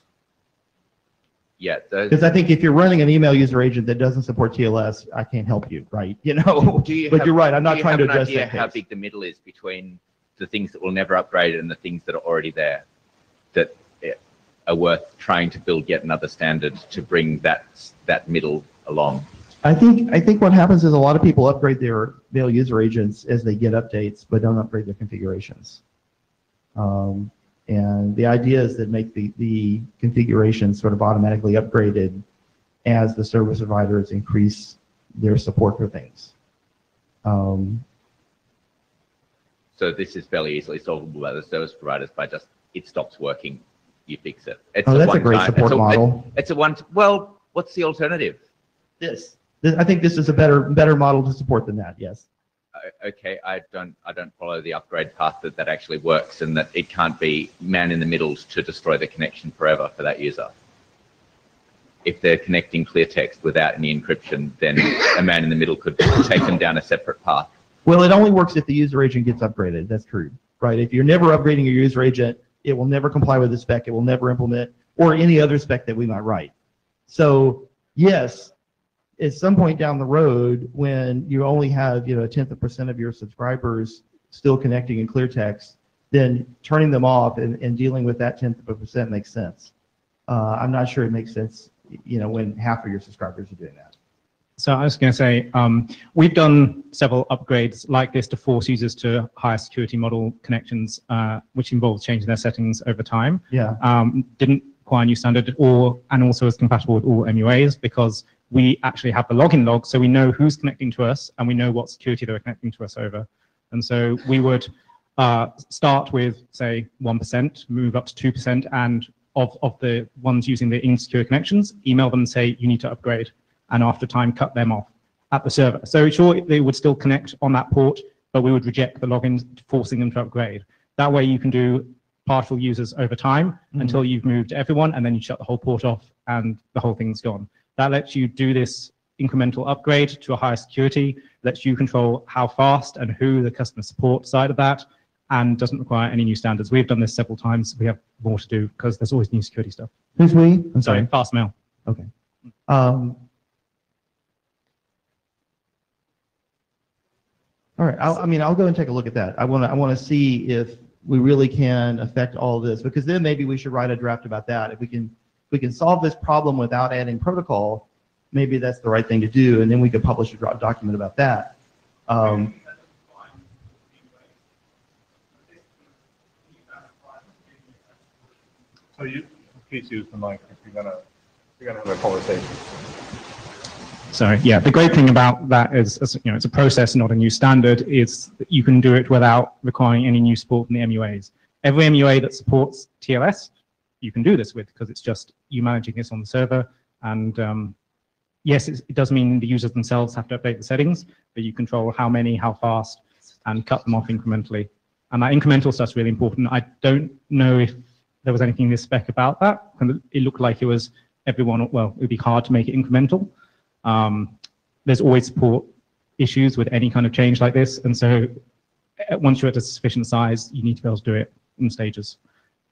Yeah, Because I think if you're running an email user agent that doesn't support TLS, I can't help you, right? You know? do you But have- you're right, I'm not trying to have an address idea that how big the middle is between the things that will never upgrade and the things that are already there that eh, are worth trying to build yet another standard to bring that that middle along. I think, I think what happens is a lot of people upgrade their mail user agents as they get updates, but don't upgrade their configurations. Um, and the idea is that make the, the configuration sort of automatically upgraded as the service providers increase their support for things. Um, So this is fairly easily solvable by the service providers by just it stops working, you fix it. It's Oh, that's a one great time- support it's a- model. It's a one. Well, what's the alternative? This. This- I think this is a better, better model to support than that, yes. O- okay, I don't, I don't follow the upgrade path that that actually works, and that it can't be man in the middle to destroy the connection forever for that user. If they're connecting clear text without any encryption, then a man in the middle could take them down a separate path. Well, it only works if the user agent gets upgraded. That's true, right? If you're never upgrading your user agent, it will never comply with the spec. It will never implement or any other spec that we might write. So yes, at some point down the road, when you only have, you know, a tenth of a percent of your subscribers still connecting in clear text, then turning them off and, and dealing with that tenth of a percent makes sense. Uh, I'm not sure it makes sense, you know, when half of your subscribers are doing that. So I was going to say, um, we've done several upgrades like this to force users to higher security model connections, uh, which involves changing their settings over time. Yeah. Um, didn't require a new standard or, and also is compatible with all MUAs because we actually have the login log, so we know who's connecting to us and we know what security they're connecting to us over. And so we would uh, start with, say, 1%, move up to 2%, and of, of the ones using the insecure connections, email them and say, you need to upgrade and after time cut them off at the server. So sure, they would still connect on that port, but we would reject the logins, forcing them to upgrade. That way you can do partial users over time Mhm. until you've moved everyone and then you shut the whole port off and the whole thing's gone. That lets you do this incremental upgrade to a higher security, lets you control how fast and who the customer support side of that, and doesn't require any new standards. We've done this several times. We have more to do because there's always new security stuff. Who's we? I'm Sorry, sorry. Fastmail. Okay. Um, all right. I'll, I mean, I'll go and take a look at that. I want to, I want to see if we really can affect all this because then maybe we should write a draft about that. If we can, if we can solve this problem without adding protocol, maybe that's the right thing to do. And then we could publish a dro- document about that. Um, So you, please use the mic if you're gonna, if you're gonna have a conversation. Sorry, yeah, the great thing about that is, is, you know, it's a process, not a new standard, is that you can do it without requiring any new support from the MUAs. Every MUA that supports TLS, you can do this with, because it's just you managing this on the server. And um, yes, it does mean the users themselves have to update the settings, but you control how many, how fast, and cut them off incrementally. And that incremental stuff's really important. I don't know if there was anything in this spec about that. It looked like it was everyone, well, it would be hard to make it incremental. Um, there's always support issues with any kind of change like this. And so uh, once you're at a sufficient size, you need to be able to do it in stages.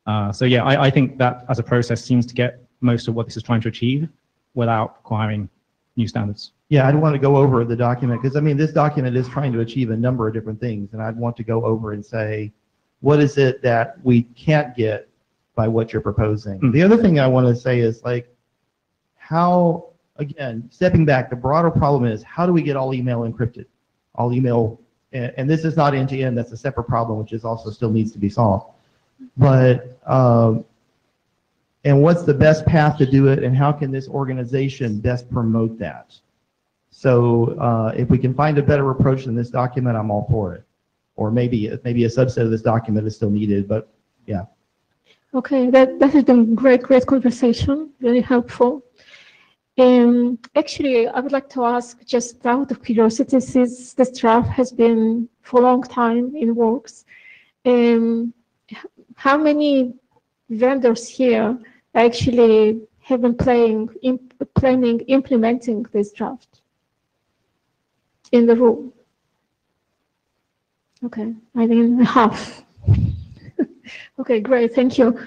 Uh, so yeah, I, I think that as a process seems to get most of what this is trying to achieve without requiring new standards. Yeah, I'd want to go over the document, because I mean, this document is trying to achieve a number of different things, and I'd want to go over and say, what is it that we can't get by what you're proposing? Hmm. The other thing I want to say is like, how, again, stepping back, the broader problem is, how do we get all email encrypted? All email, and, and this is not end-to-end, that's a separate problem, which is also still needs to be solved. But, um, And what's the best path to do it, and how can this organization best promote that? So uh, if we can find a better approach than this document, I'm all for it. Or maybe, maybe a subset of this document is still needed, but yeah. Okay, that, that has been great, great conversation, very helpful. Um, actually, I would like to ask, just out of curiosity, since this draft has been for a long time in works, um, how many vendors here actually have been playing, imp- planning, implementing this draft in the room? Okay, I think half. Okay, great, thank you.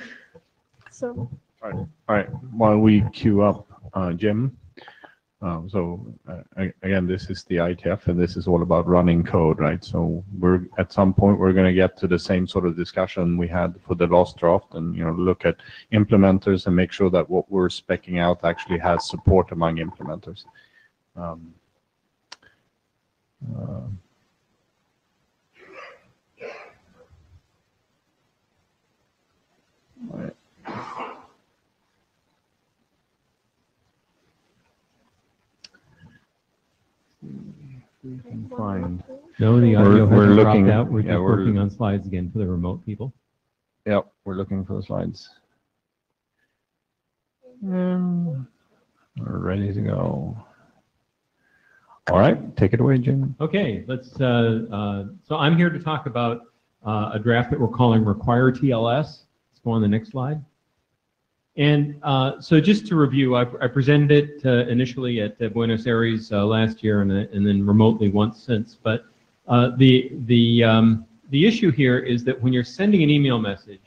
So, All right, all right, while we queue up, uh, Jim. Um, so, uh, again, this is the IETF and this is all about running code, right? So we're, at some point, we're gonna get to the same sort of discussion we had for the last draft and, you know, look at implementers and make sure that what we're specking out actually has support among implementers. Um, uh, right. We can find. No, the We're- audio we're hasn't dropped looking- out. We're yeah, just we're- working on slides again for the remote people. Yep, we're looking for the slides. Um, We're ready to go. All right, take it away, Jim. Okay, let's, uh, uh, so I'm here to talk about uh, a draft that we're calling Require TLS. Let's go on the next slide. And uh, so just to review, I I presented it uh, initially at uh, Buenos Aires uh, last year and uh, and then remotely once since. But uh, the, the, um, the issue here is that when you're sending an email message,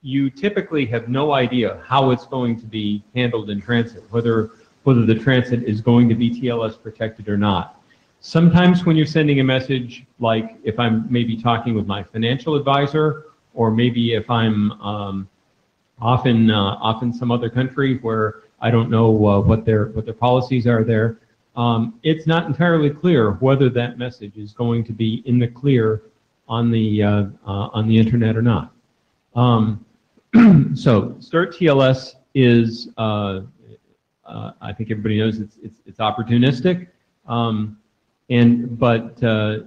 you typically have no idea how it's going to be handled in transit, whether, whether the transit is going to be TLS protected or not. Sometimes when you're sending a message, like if I'm maybe talking with my financial advisor, or maybe if I'm um, off in, uh, off in some other country where I don't know uh, what their, what their policies are there, um, it's not entirely clear whether that message is going to be in the clear on the, uh, uh, on the internet or not. Um, so STARTTLS is, uh, uh, I think everybody knows it's, it's, it's opportunistic. Um, and, but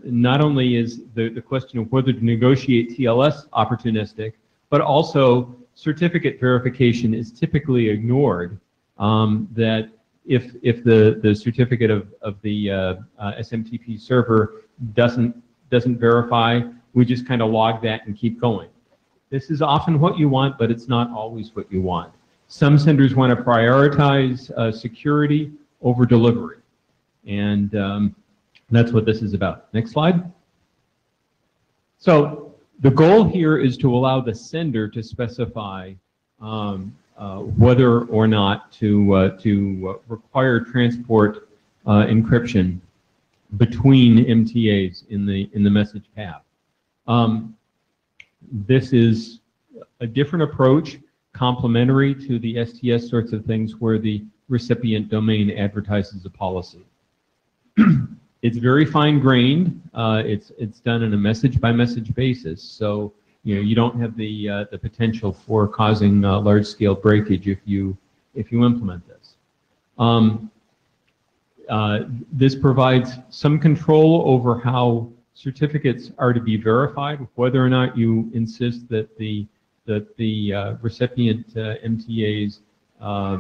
not only is the, the question of whether to negotiate TLS opportunistic, but also certificate verification is typically ignored. Um, that if, if the, the certificate of, of the uh, uh, SMTP server doesn't, doesn't verify, we just kind of log that and keep going. This is often what you want, but it's not always what you want. Some senders want to prioritize uh, security over delivery. And um, that's what this is about. Next slide. So the goal here is to allow the sender to specify um, uh, whether or not to, uh, to require transport uh, encryption between MTAs in the, in the message path. Um, this is a different approach, complementary to the STS sorts of things where the recipient domain advertises a policy. it's very fine grained. Uh, it's it's done on a message by message basis, so you know you don't have the uh, the potential for causing uh, large scale breakage if you if you implement this. Um, uh, this provides some control over how certificates are to be verified, whether or not you insist that the that the uh, recipient uh, MTAs uh,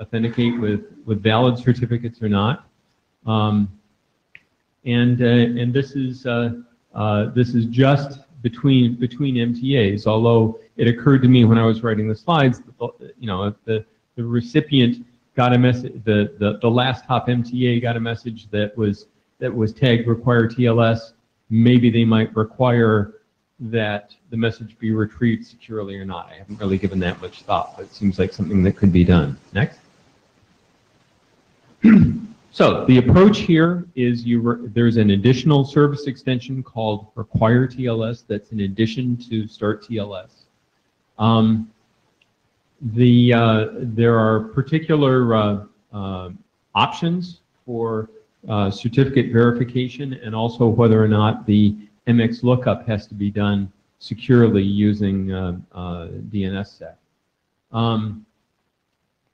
authenticate with with valid certificates or not. Um, and uh, and this is uh, uh, this is just between between MTAs. Although it occurred to me when I was writing the slides, that, you know, if the the recipient got a message, the, the the last hop MTA got a message that was that was tagged require TLS. Maybe they might require that the message be retrieved securely or not. I haven't really given that much thought, but it seems like something that could be done. Next. So the approach here is you re- there's an additional service extension called Require TLS that's in addition to STARTTLS. Um, the uh, there are particular uh, uh, options for uh, certificate verification and also whether or not the MX lookup has to be done securely using uh, uh, DNSSEC. Um,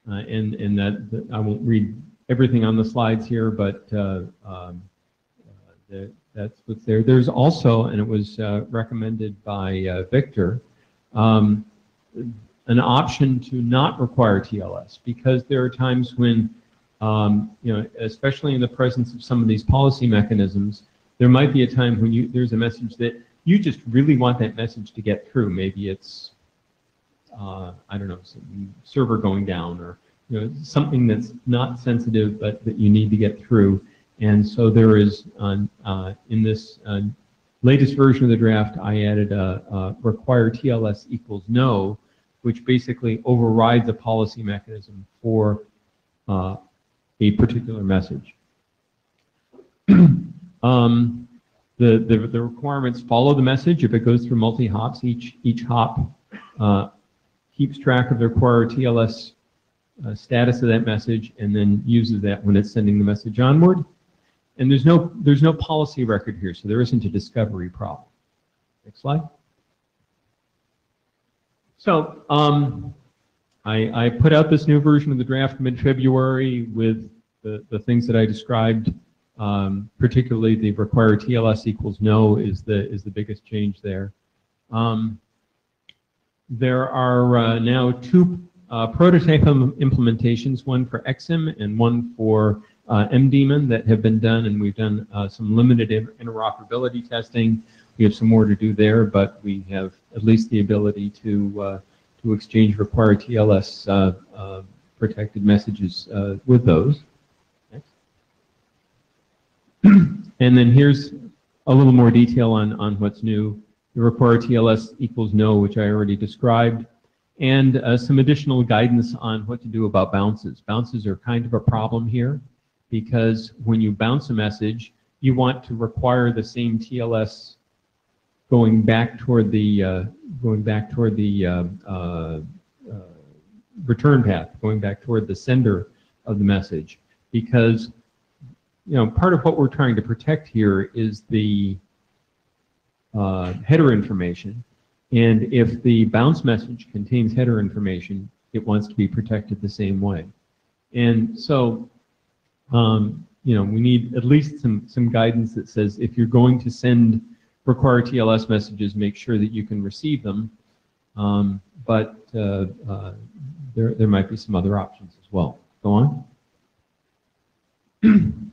and, and that, that- I won't read everything on the slides here, but uh, um, uh, that's what's there. There's also, and it was uh, recommended by Viktor, um, an option to not require TLS because there are times when, um, you know, especially in the presence of some of these policy mechanisms, there might be a time when you there's a message that you just really want that message to get through. Maybe it's uh, I don't know, server going down or you know something that's not sensitive but that you need to get through. And so there is on uh, in this uh, latest version of the draft, I added a, a require TLS equals no, which basically overrides a policy mechanism for uh, a particular message. um, the, the, the requirements follow the message. If it goes through multi-hops, each, each hop uh, keeps track of the required TLS uh, status of that message and then uses that when it's sending the message onward. And there's no, there's no policy record here, so there isn't a discovery problem. Next slide. So um, I, I put out this new version of the draft mid-February with the, the things that I described, um, particularly the required TLS equals no is the, is the biggest change there. Um, there are uh, now two uh, prototype implementations, one for Exim and one for uh, MDaemon that have been done, and we've done uh, some limited interoperability testing. We have some more to do there, but we have at least the ability to uh, to exchange required TLS uh, uh, protected messages uh, with those. And then here's a little more detail on on what's new. The required TLS equals no, which I already described, and uh, some additional guidance on what to do about bounces. Bounces are kind of a problem here because when you bounce a message, you want to require the same TLS going back toward the uh, going back toward the uh, uh, uh, return path, going back toward the sender of the message, because you know part of what we're trying to protect here is the uh, header information, and if the bounce message contains header information, it wants to be protected the same way, and so um, you know we need at least some some guidance that says if you're going to send require TLS messages, make sure that you can receive them. Um, but uh, uh, there, there might be some other options as well. Go on.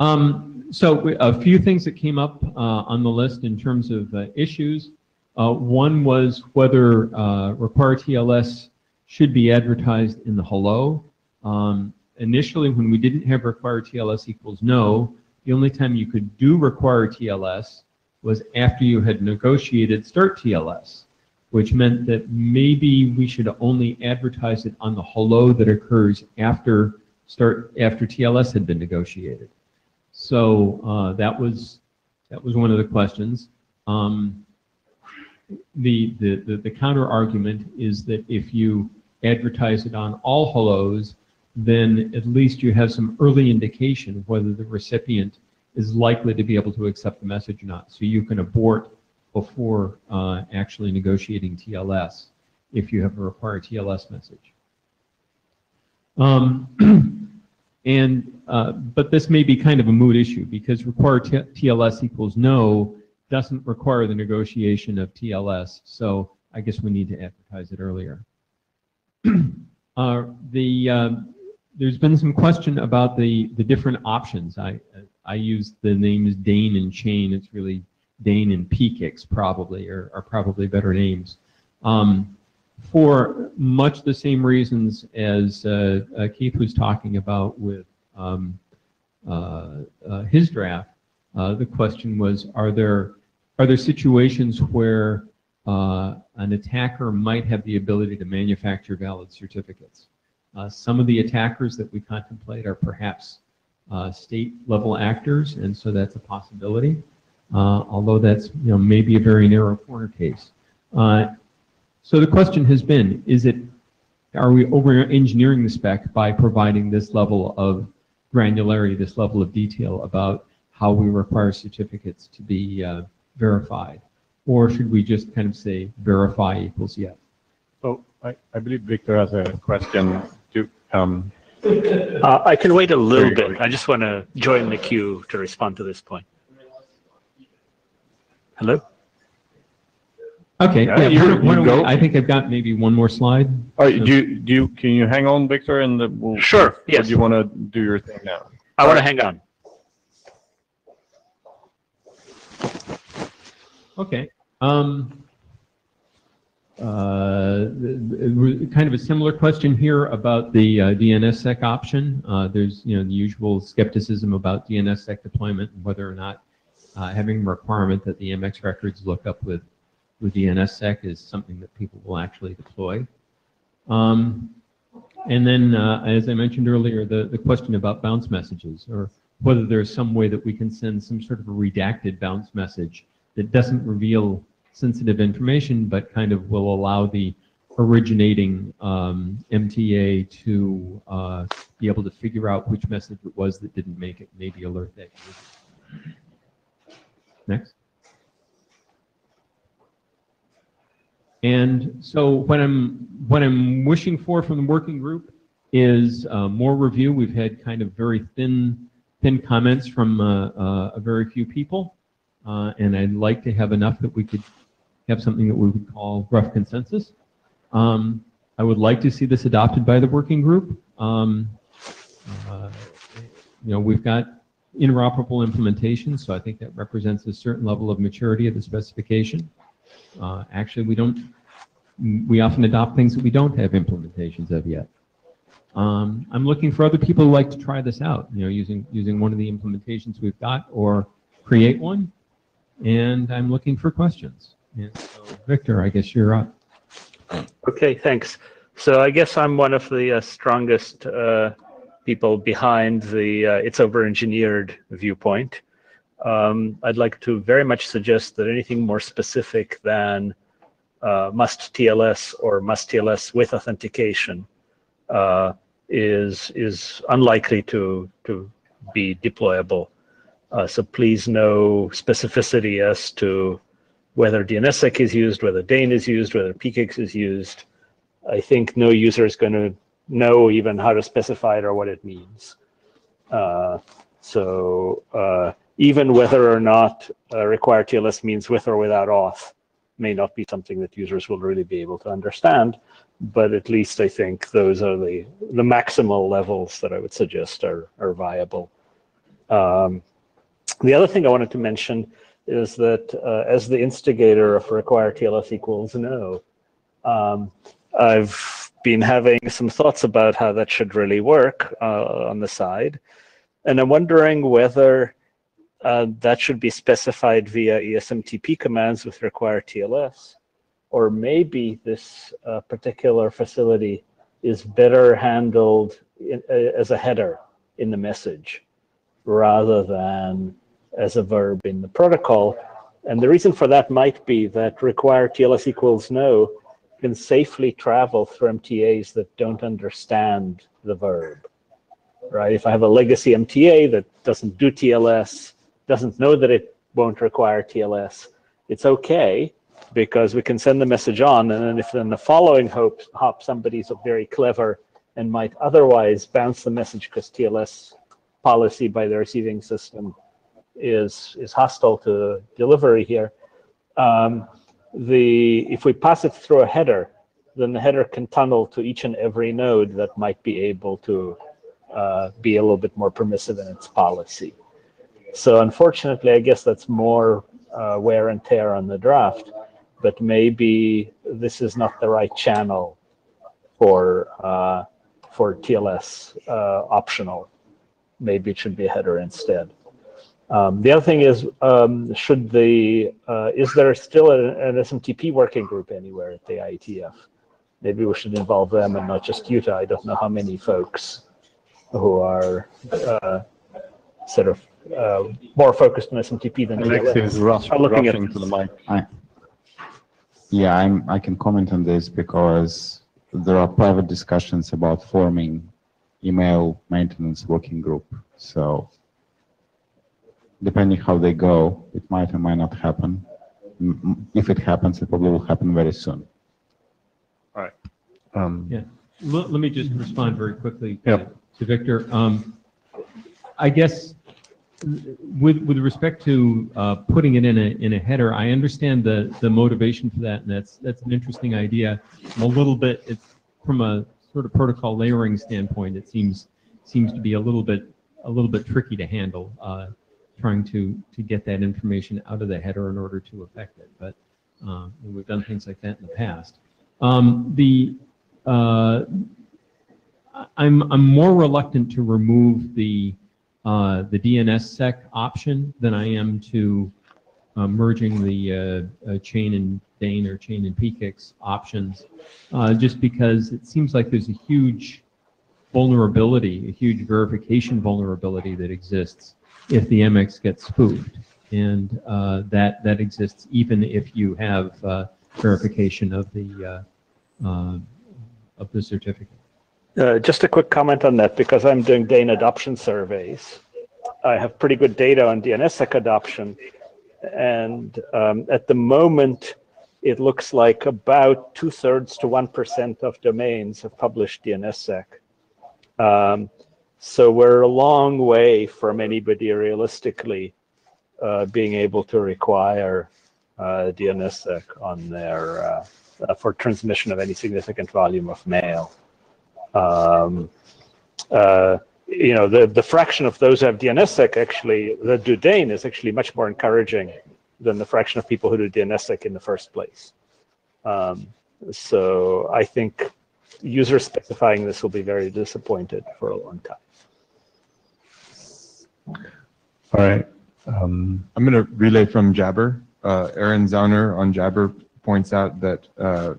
um, so a few things that came up uh, on the list in terms of uh, issues. Uh, one was whether uh, require TLS should be advertised in the hello. Um, initially, when we didn't have require TLS equals no, the only time you could do require TLS was after you had negotiated STARTTLS, which meant that maybe we should only advertise it on the hello that occurs after start after TLS had been negotiated. So uh, that was that was one of the questions. Um, the, the, the, counter argument is that if you advertise it on all hellos, then at least you have some early indication of whether the recipient is likely to be able to accept the message or not. So you can abort before uh, actually negotiating TLS if you have a required TLS message. Um, and uh, but this may be kind of a mood issue because required TLS equals no doesn't require the negotiation of TLS. So I guess we need to advertise it earlier. uh, the uh, there's been some question about the the different options. I I use the names DANE and Chain. It's really DANE and PKIX probably are, are probably better names. Um, for much the same reasons as uh, uh, Keith was talking about with um, uh, uh his draft, uh, the question was: Are there are there situations where uh, an attacker might have the ability to manufacture valid certificates? some of the attackers that we contemplate are perhaps state level actors, and so that's a possibility. although that's you know maybe a very narrow corner case. So the question has been, is it, are we over engineering the spec by providing this level of granularity, this level of detail about how we require certificates to be uh, verified? Or should we just kind of say verify equals yes? So I, I believe Viktor has a question. Do, Um, Uh, I can wait a little you go. bit. I just want to join the queue to respond to this point. Hello? Okay, Yeah, yeah, you- why don't- why go. we- I think I've got maybe one more slide. all right, do you, do you, can you hang on, Viktor, and the- we'll? Sure, Or yes. do you want to do your thing now? I want to hang on. Okay. Um, uh, kind of a similar question here about the uh, DNSSEC option. Uh, there's, you know, the usual skepticism about DNSSEC deployment and whether or not uh, having a requirement that the MX records look up with, with DNSSEC is something that people will actually deploy. Um, and then, uh, as I mentioned earlier, the, the question about bounce messages or whether there's some way that we can send some sort of a redacted bounce message that doesn't reveal sensitive information, but kind of will allow the originating um, MTA to uh, be able to figure out which message it was that didn't make it, maybe alert that user. Next. And so what I'm what I'm wishing for from the working group is uh, more review. We've had kind of very thin thin comments from uh, uh, a very few people, uh, and I'd like to have enough that we could have something that we would call rough consensus. Um, I would like to see this adopted by the working group. Um, uh, you know, we've got interoperable implementation, so I think that represents a certain level of maturity of the specification. Uh, actually, we don't, we often adopt things that we don't have implementations of yet. Um, I'm looking for other people who like to try this out, you know, using, using one of the implementations we've got or create one. And I'm looking for questions. And so, Viktor, I guess you're up. Okay, thanks. So I guess I'm one of the uh, strongest uh, people behind the uh, it's over-engineered viewpoint. Um, I'd like to very much suggest that anything more specific than uh, must TLS or must TLS with authentication uh, is is unlikely to to be deployable. Uh, so please no specificity as to whether DNSSEC is used, whether DANE is used, whether PKIX is used. I think no user is going to know even how to specify it or what it means. Uh, so uh, even whether or not uh, require TLS means with or without auth may not be something that users will really be able to understand. But at least I think those are the, the maximal levels that I would suggest are, are viable. Um, the other thing I wanted to mention is that uh, as the instigator of require TLS equals no, um, I've been having some thoughts about how that should really work uh, on the side. And I'm wondering whether uh, that should be specified via ESMTP commands with require TLS, or maybe this uh, particular facility is better handled in, uh, as a header in the message rather than as a verb in the protocol. And the reason for that might be that require TLS equals no can safely travel through MTAs that don't understand the verb, right? If I have a legacy MTA that doesn't do TLS, doesn't know that it won't require TLS, it's okay because we can send the message on. And then if in the following hop, hop somebody's very clever and might otherwise bounce the message because TLS policy by the receiving system is is hostile to delivery here. Um, the if we pass it through a header, then the header can tunnel to each and every node that might be able to uh, be a little bit more permissive in its policy. So unfortunately, I guess that's more uh, wear and tear on the draft, but maybe this is not the right channel for uh, for TLS uh, optional. Maybe it should be a header instead. Um, the other thing is, um, should the uh, is there still an, an SMTP working group anywhere at the IETF? Maybe we should involve them and not just UTA. I don't know how many folks who are uh, sort of uh, more focused on SMTP than Alexis rush- are looking at rushing to the mic. I, yeah, I'm, I can comment on this because there are private discussions about forming email maintenance working group. So depending how they go, it might or might not happen. M- m- If it happens, it probably will happen very soon. All right. Um, Yeah. let, let me just respond very quickly to- Yep. to Viktor. Um, I guess with, with respect to uh, putting it in a, in a header, I understand the, the motivation for that, and that's, that's an interesting idea. I'm a little bit, it's from a sort of protocol layering standpoint, it seems, seems to be a little bit, a little bit tricky to handle, uh, trying to, to get that information out of the header in order to affect it. But uh, we've done things like that in the past. Um, the uh, I'm I'm more reluctant to remove the uh, the DNSSEC option than I am to uh, merging the uh, uh, chain and DANE or chain and PKIX options, just because it seems like there's a huge vulnerability, a huge verification vulnerability that exists if the MX gets spoofed, and uh, that that exists even if you have uh, verification of the uh, uh, of the certificate. Uh, just a quick comment on that because I'm doing DANE adoption surveys. I have pretty good data on DNSSEC adoption, and um, at the moment, it looks like about two thirds to one percent of domains have published DNSSEC. Um, so we're a long way from anybody realistically uh, being able to require uh, DNSSEC on their uh, uh, for transmission of any significant volume of mail um, uh, you know, the, the fraction of those who have DNSSEC actually, that do DANE is actually much more encouraging than the fraction of people who do DNSSEC in the first place. Um, so I think users specifying this will be very disappointed for a long time. All right. Um, I'm going to relay from Jabber. Uh, Aaron Zauner on Jabber points out that uh,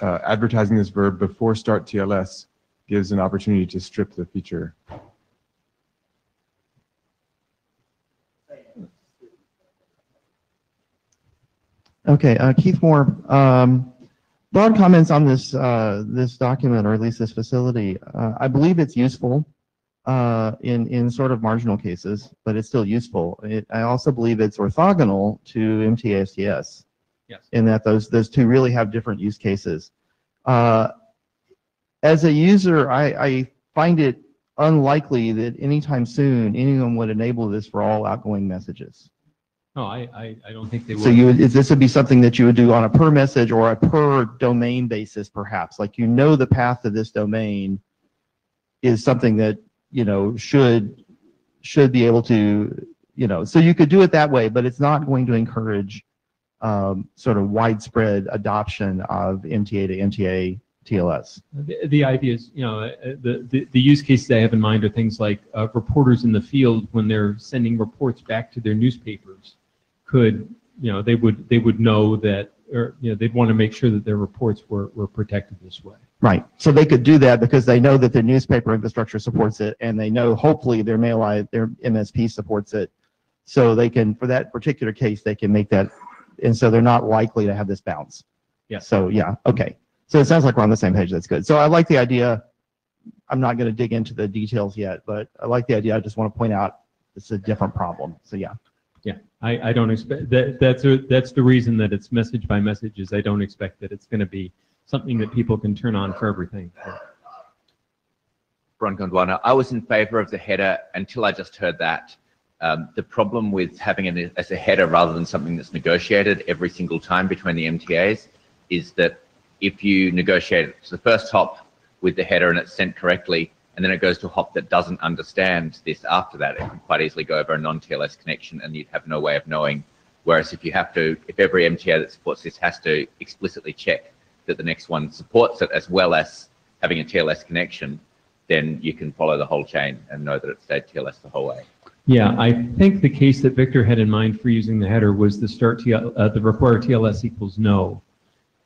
uh, advertising this verb before STARTTLS gives an opportunity to strip the feature. Okay, uh, Keith Moore, um, broad comments on this, uh, this document, or at least this facility. Uh, I believe it's useful, uh, in, in sort of marginal cases, but it's still useful. It, I also believe it's orthogonal to MTA-STS. Yes. In that those, those two really have different use cases. Uh, as a user, I, I find it unlikely that anytime soon, anyone would enable this for all outgoing messages. No, I, I, I don't think they will. So you, this would be something that you would do on a per message or a per domain basis, perhaps? Like you know the path of this domain is something that, you know, should, should be able to, you know, so you could do it that way, but it's not going to encourage um, sort of widespread adoption of MTA to MTA TLS. The, the idea is, you know, uh, the, the, the use cases I have in mind are things like uh, reporters in the field when they're sending reports back to their newspapers could, you know, they would, they would know that, or, you know, they'd want to make sure that their reports were, were protected this way. Right. So they could do that because they know that their newspaper infrastructure supports it and they know hopefully their mail, I- their MSP supports it. So they can, for that particular case, they can make that, and so they're not likely to have this bounce. Yeah. So, yeah, okay. So it sounds like we're on the same page. That's good. So I like the idea. I'm not going to dig into the details yet, but I like the idea. I just want to point out it's a different problem. So yeah. Yeah, I, I don't expect, that, that's, a- that's the reason that it's message by message is I don't expect that it's going to be something that people can turn on for everything. Bron Gondwana. I was in favor of the header until I just heard that. Um, the problem with having it as a header rather than something that's negotiated every single time between the MTAs is that if you negotiate it to the first hop with the header and it's sent correctly, and then it goes to a hop that doesn't understand this after that, it can quite easily go over a non-TLS connection and you'd have no way of knowing. Whereas if you have to, if every MTA that supports this has to explicitly check that the next one supports it as well as having a TLS connection, then you can follow the whole chain and know that it stayed TLS the whole way. Yeah, I think the case that Viktor had in mind for using the header was the start TL, uh, the require TLS equals no,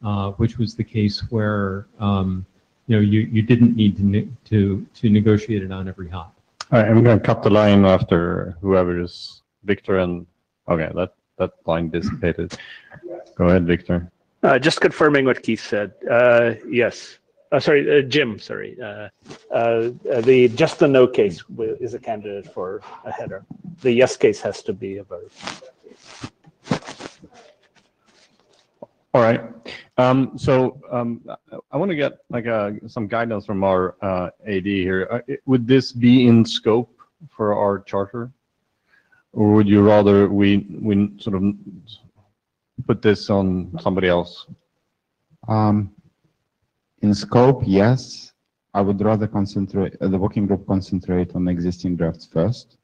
uh, which was the case where, um, you know, you, you didn't need to, ne- to, to negotiate it on every hop. All right, I'm going to cut the line after whoever is Viktor and, okay, that, that line dissipated. Go ahead, Victor. Uh, just confirming what Keith said. Uh, yes. Uh, sorry, uh, Jim. Sorry. Uh, uh, the just the no case is a candidate for a header. The yes case has to be a verb. All right. Um, so, um, I- want to get like, some guidance from our, AD here. Would this be in scope for our charter? Or would you rather we, we sort of put this on somebody else? Um, in scope, yes. I would rather concentrate, uh, the working group concentrate on existing drafts first.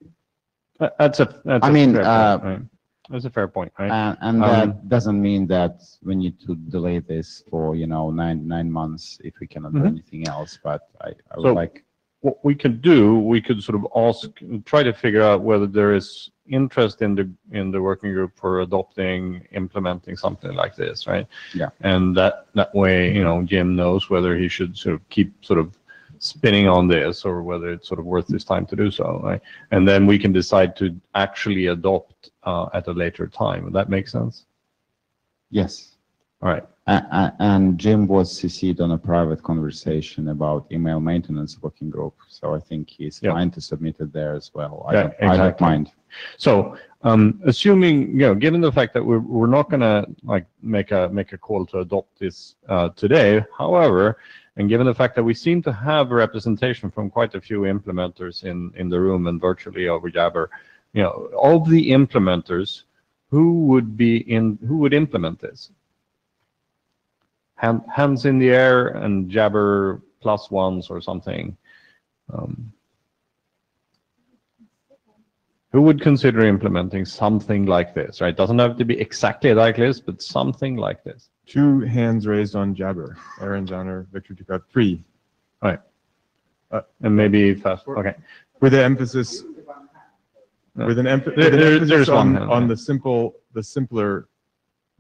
Uh, That's a, that's I a mean, fair uh, point, right? That's a fair point, right? And, and Um, that doesn't mean that we need to delay this for, you know, nine, nine months if we cannot do Mhm. anything else, but I, I So- would like, what we could do, we could sort of ask, try to figure out whether there is interest in the, in the working group for adopting, implementing something like this, right? Yeah. And that, that way, you know, Jim knows whether he should sort of keep sort of spinning on this or whether it's sort of worth his time to do so, right? And then we can decide to actually adopt uh, at a later time. Would that make sense? yes. All right. And Jim was CC'd on a private conversation about email maintenance working group. So I think he's Yeah. fine to submit it there as well. I Yeah, don't, I don't mind. So, um, assuming, you know, given the fact that we're, we're not gonna like make a, make a call to adopt this, uh, today, however, and given the fact that we seem to have a representation from quite a few implementers in, in the room and virtually over Jabber, you know, of the implementers, who would be in, who would implement this? Hand, hands in the air and Jabber plus ones or something. Um, who would consider implementing something like this, right? Doesn't have to be exactly like this, but something like this. Two hands raised on Jabber. Aaron Zauner, Viktor Dukhovni, three. Right. Uh, and maybe fast, okay. With the emphasis, with an emph- There- with an there- emphasis there's one on, hand, on yeah. the simple, the simpler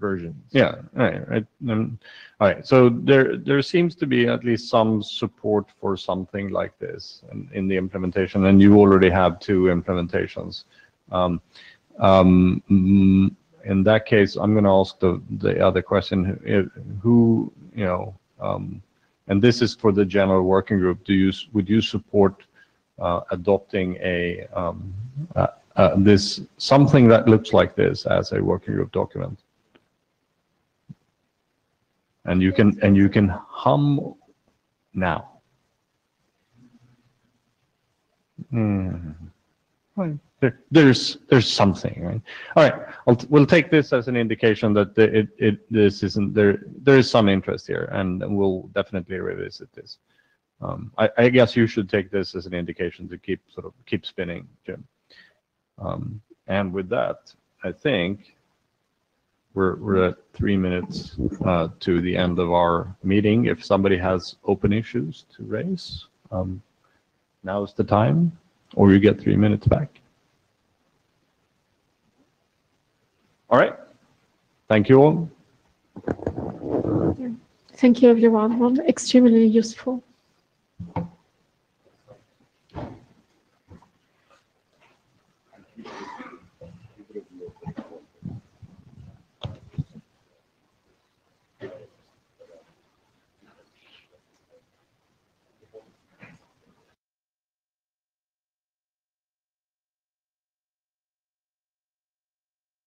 versions. Yeah, right, right. Um, all right, so there, there seems to be at least some support for something like this in, in the implementation, and you already have two implementations. Um, um, mm, in that case, I'm going to ask the, the other question, who, you know, um, and this is for the general working group, do you, would you support uh, adopting a, um, uh, uh, this, something that looks like this as a working group document? And you can, and you can hum now. Right. There, there's, there's something, right? All right, I'll, t- we'll take this as an indication that the, it, it, this isn't, there, there is some interest here and we'll definitely revisit this. Um, I, I guess you should take this as an indication to keep, sort of, keep spinning, Jim. Um, and with that, I think we're, we're at three minutes, uh, to the end of our meeting. If somebody has open issues to raise, um, now's the time, or you get three minutes back. All right. Thank you all. Thank you, everyone. Extremely useful.